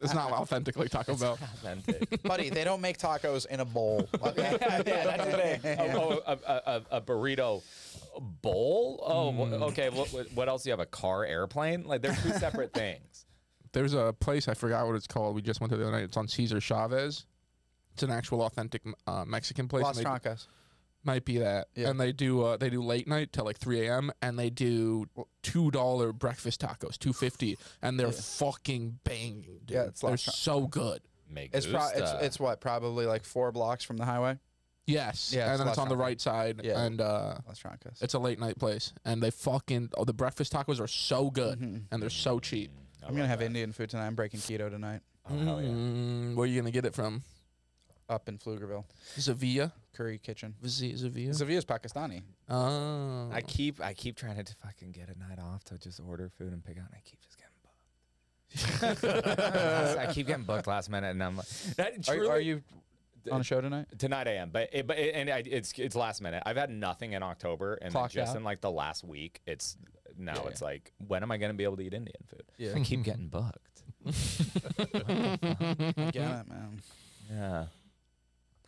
It's not authentically Taco Bell. authentic. Buddy, they don't make tacos in a bowl. Okay? yeah, that's the thing. Oh, oh, a, a, a, a burrito bowl. Oh, wh- okay. What, what- what else do you have? A car, airplane? Like they're two separate things. There's a place I forgot what it's called. We just went to the other night. It's on Cesar Chavez. It's an actual authentic uh, Mexican place. Las and they- Trancas. Might be that. Yeah. And they do uh, they do late night till like 3 a.m. and they do two dollar breakfast tacos, two fifty, and they're fucking banging, dude. Yeah, it's they're so good. Me It's, pro- it's it's what probably like four blocks from the highway. Yes, Yeah, it's and then it's on the right side, Yeah. and uh, Las Trancas. it's a late night place, and they fucking oh the breakfast tacos are so good, Mm-hmm. and they're so cheap. I'm gonna have Indian food tonight. I'm breaking keto tonight. Oh, hell yeah. Mm, where are you gonna get it from? Up in Pflugerville, Zavia, Curry Kitchen. Z- Zavia. Zavia's Pakistani. Oh, I keep I keep trying to fucking get a night off to just order food and pick out. And I keep just getting booked. I keep getting booked last minute, and I'm like, that, Are, truly, are you on a show tonight? Tonight I am, but it, but it, and I, it's it's last minute. I've had nothing in October, and Clocked just out. in like the last week, it's now Yeah, it's like when am I going to be able to eat Indian food? Yeah. I keep getting booked. I get it, man. Yeah,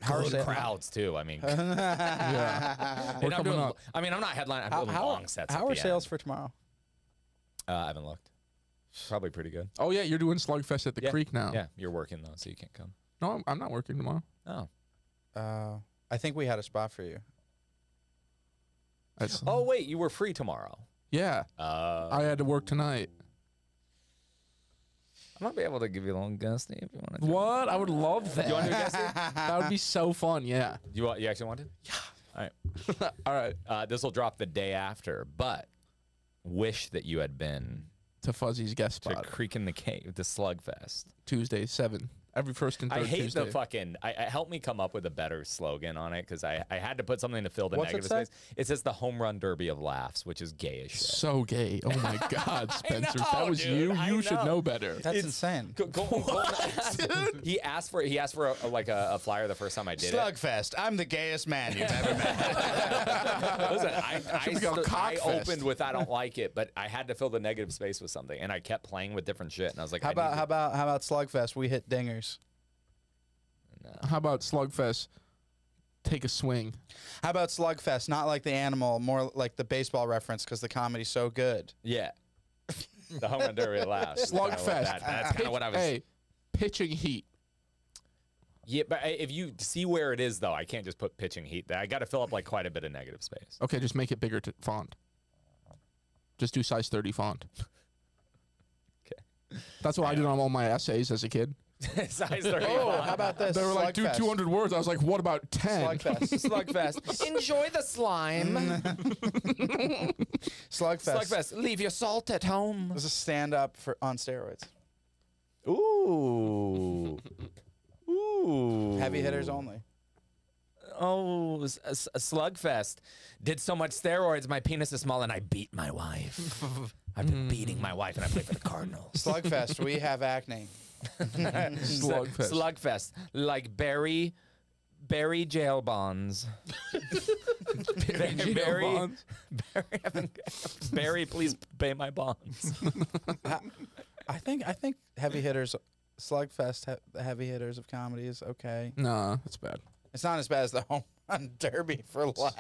How Good sales? crowds too. I mean, yeah. and I'm coming doing, up. I mean, I'm not headline. I'm How, doing how, long sets. how are sales end. for tomorrow? Uh, I haven't looked. Probably pretty good. oh yeah, you're doing Slugfest at the Yeah. Creek now. Yeah, you're working though, so you can't come. No, I'm, I'm not working tomorrow. Oh. Uh, I think we had a spot for you. That's, Oh wait, you were free tomorrow. yeah, Uh, I had to work tonight. I might be able to give you a little gusty if you want to. What? I would love that. You want to do a gusty? that would be so fun. Yeah. You want? You actually want to? Yeah. All right. All right. Uh, this will drop the day after, but wish that you had been To Fuzzy's guest spot. to spot Creek in the Cave, the Slugfest. Tuesday seven every first and third I hate Tuesday. the fucking. I, I help me come up with a better slogan on it because I, I had to put something to fill the What's negative space. It says the home run derby of laughs, which is gay as shit. so gay. Oh my God, Spencer, know, that was dude, you. I You should know. know better. That's It's- insane. Go- go- go- he asked for he asked for a, like a, a flyer the first time I did it. Slugfest. I'm the gayest man you've ever met. Listen, I, I, Should be called I opened with I don't like it, but I had to fill the negative space with something, and I kept playing with different shit, and I was like, How I about how about how about Slugfest? We hit dingers. To- How about Slugfest? Take a swing. How about Slugfest? Not like the animal, more like the baseball reference because the comedy's so good. yeah, the home run derby last Slugfest. That, that's kind of what I was. Hey, pitching heat. Yeah, but I- if you see where it is though, I can't just put pitching heat. there. I got to fill up like quite a bit of negative space. Okay, just make it bigger to font. Just do size 30 font. Okay. That's what I did on all my essays as a kid. Size thirty. Oh, how about this? They were like, dude, Slugfest. 200 words. I was like, what about 10? Slugfest. Slugfest. Enjoy the slime. Mm. Slugfest. Slugfest. Leave your salt at home. This is stand up for on steroids. Ooh. Ooh. Heavy hitters only. Oh, s- s- a slugfest. Did so much steroids, my penis is small, and I beat my wife. I've been beating my wife, and I play for the Cardinals. Slugfest. we have acne. Slugfest. Slugfest, like Barry, Barry jail bonds. Barry, jail Barry, bonds? Barry, Barry, please pay my bonds. I think I think heavy hitters. Slugfest, he- the heavy hitters of comedy is okay. Nah, that's bad. It's not as bad as the home run derby for laughs.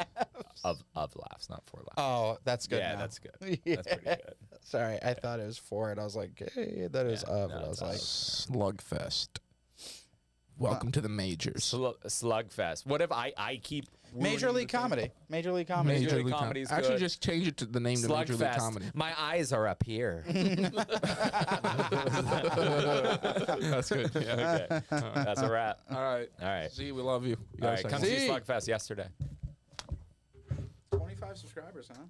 of of laughs, not for laughs. Oh, that's good. yeah, now. that's good. That's pretty good. Sorry, I thought it was for it. I was like, hey, that is Yeah, of. no, and I was it's like. Slugfest. Welcome uh, to the majors. Slug, slugfest. What if I I keep Major League? Comedy. Major League Comedy. Major League Com- Comedy's Actually, good. just change it to the name to Major League Slugfest. Comedy. My eyes are up here. That's good. Yeah. okay. That's a wrap. All right. All right. Z, we love you. You All got a right. Come second? see Z. Slugfest yesterday. 25 subscribers, huh?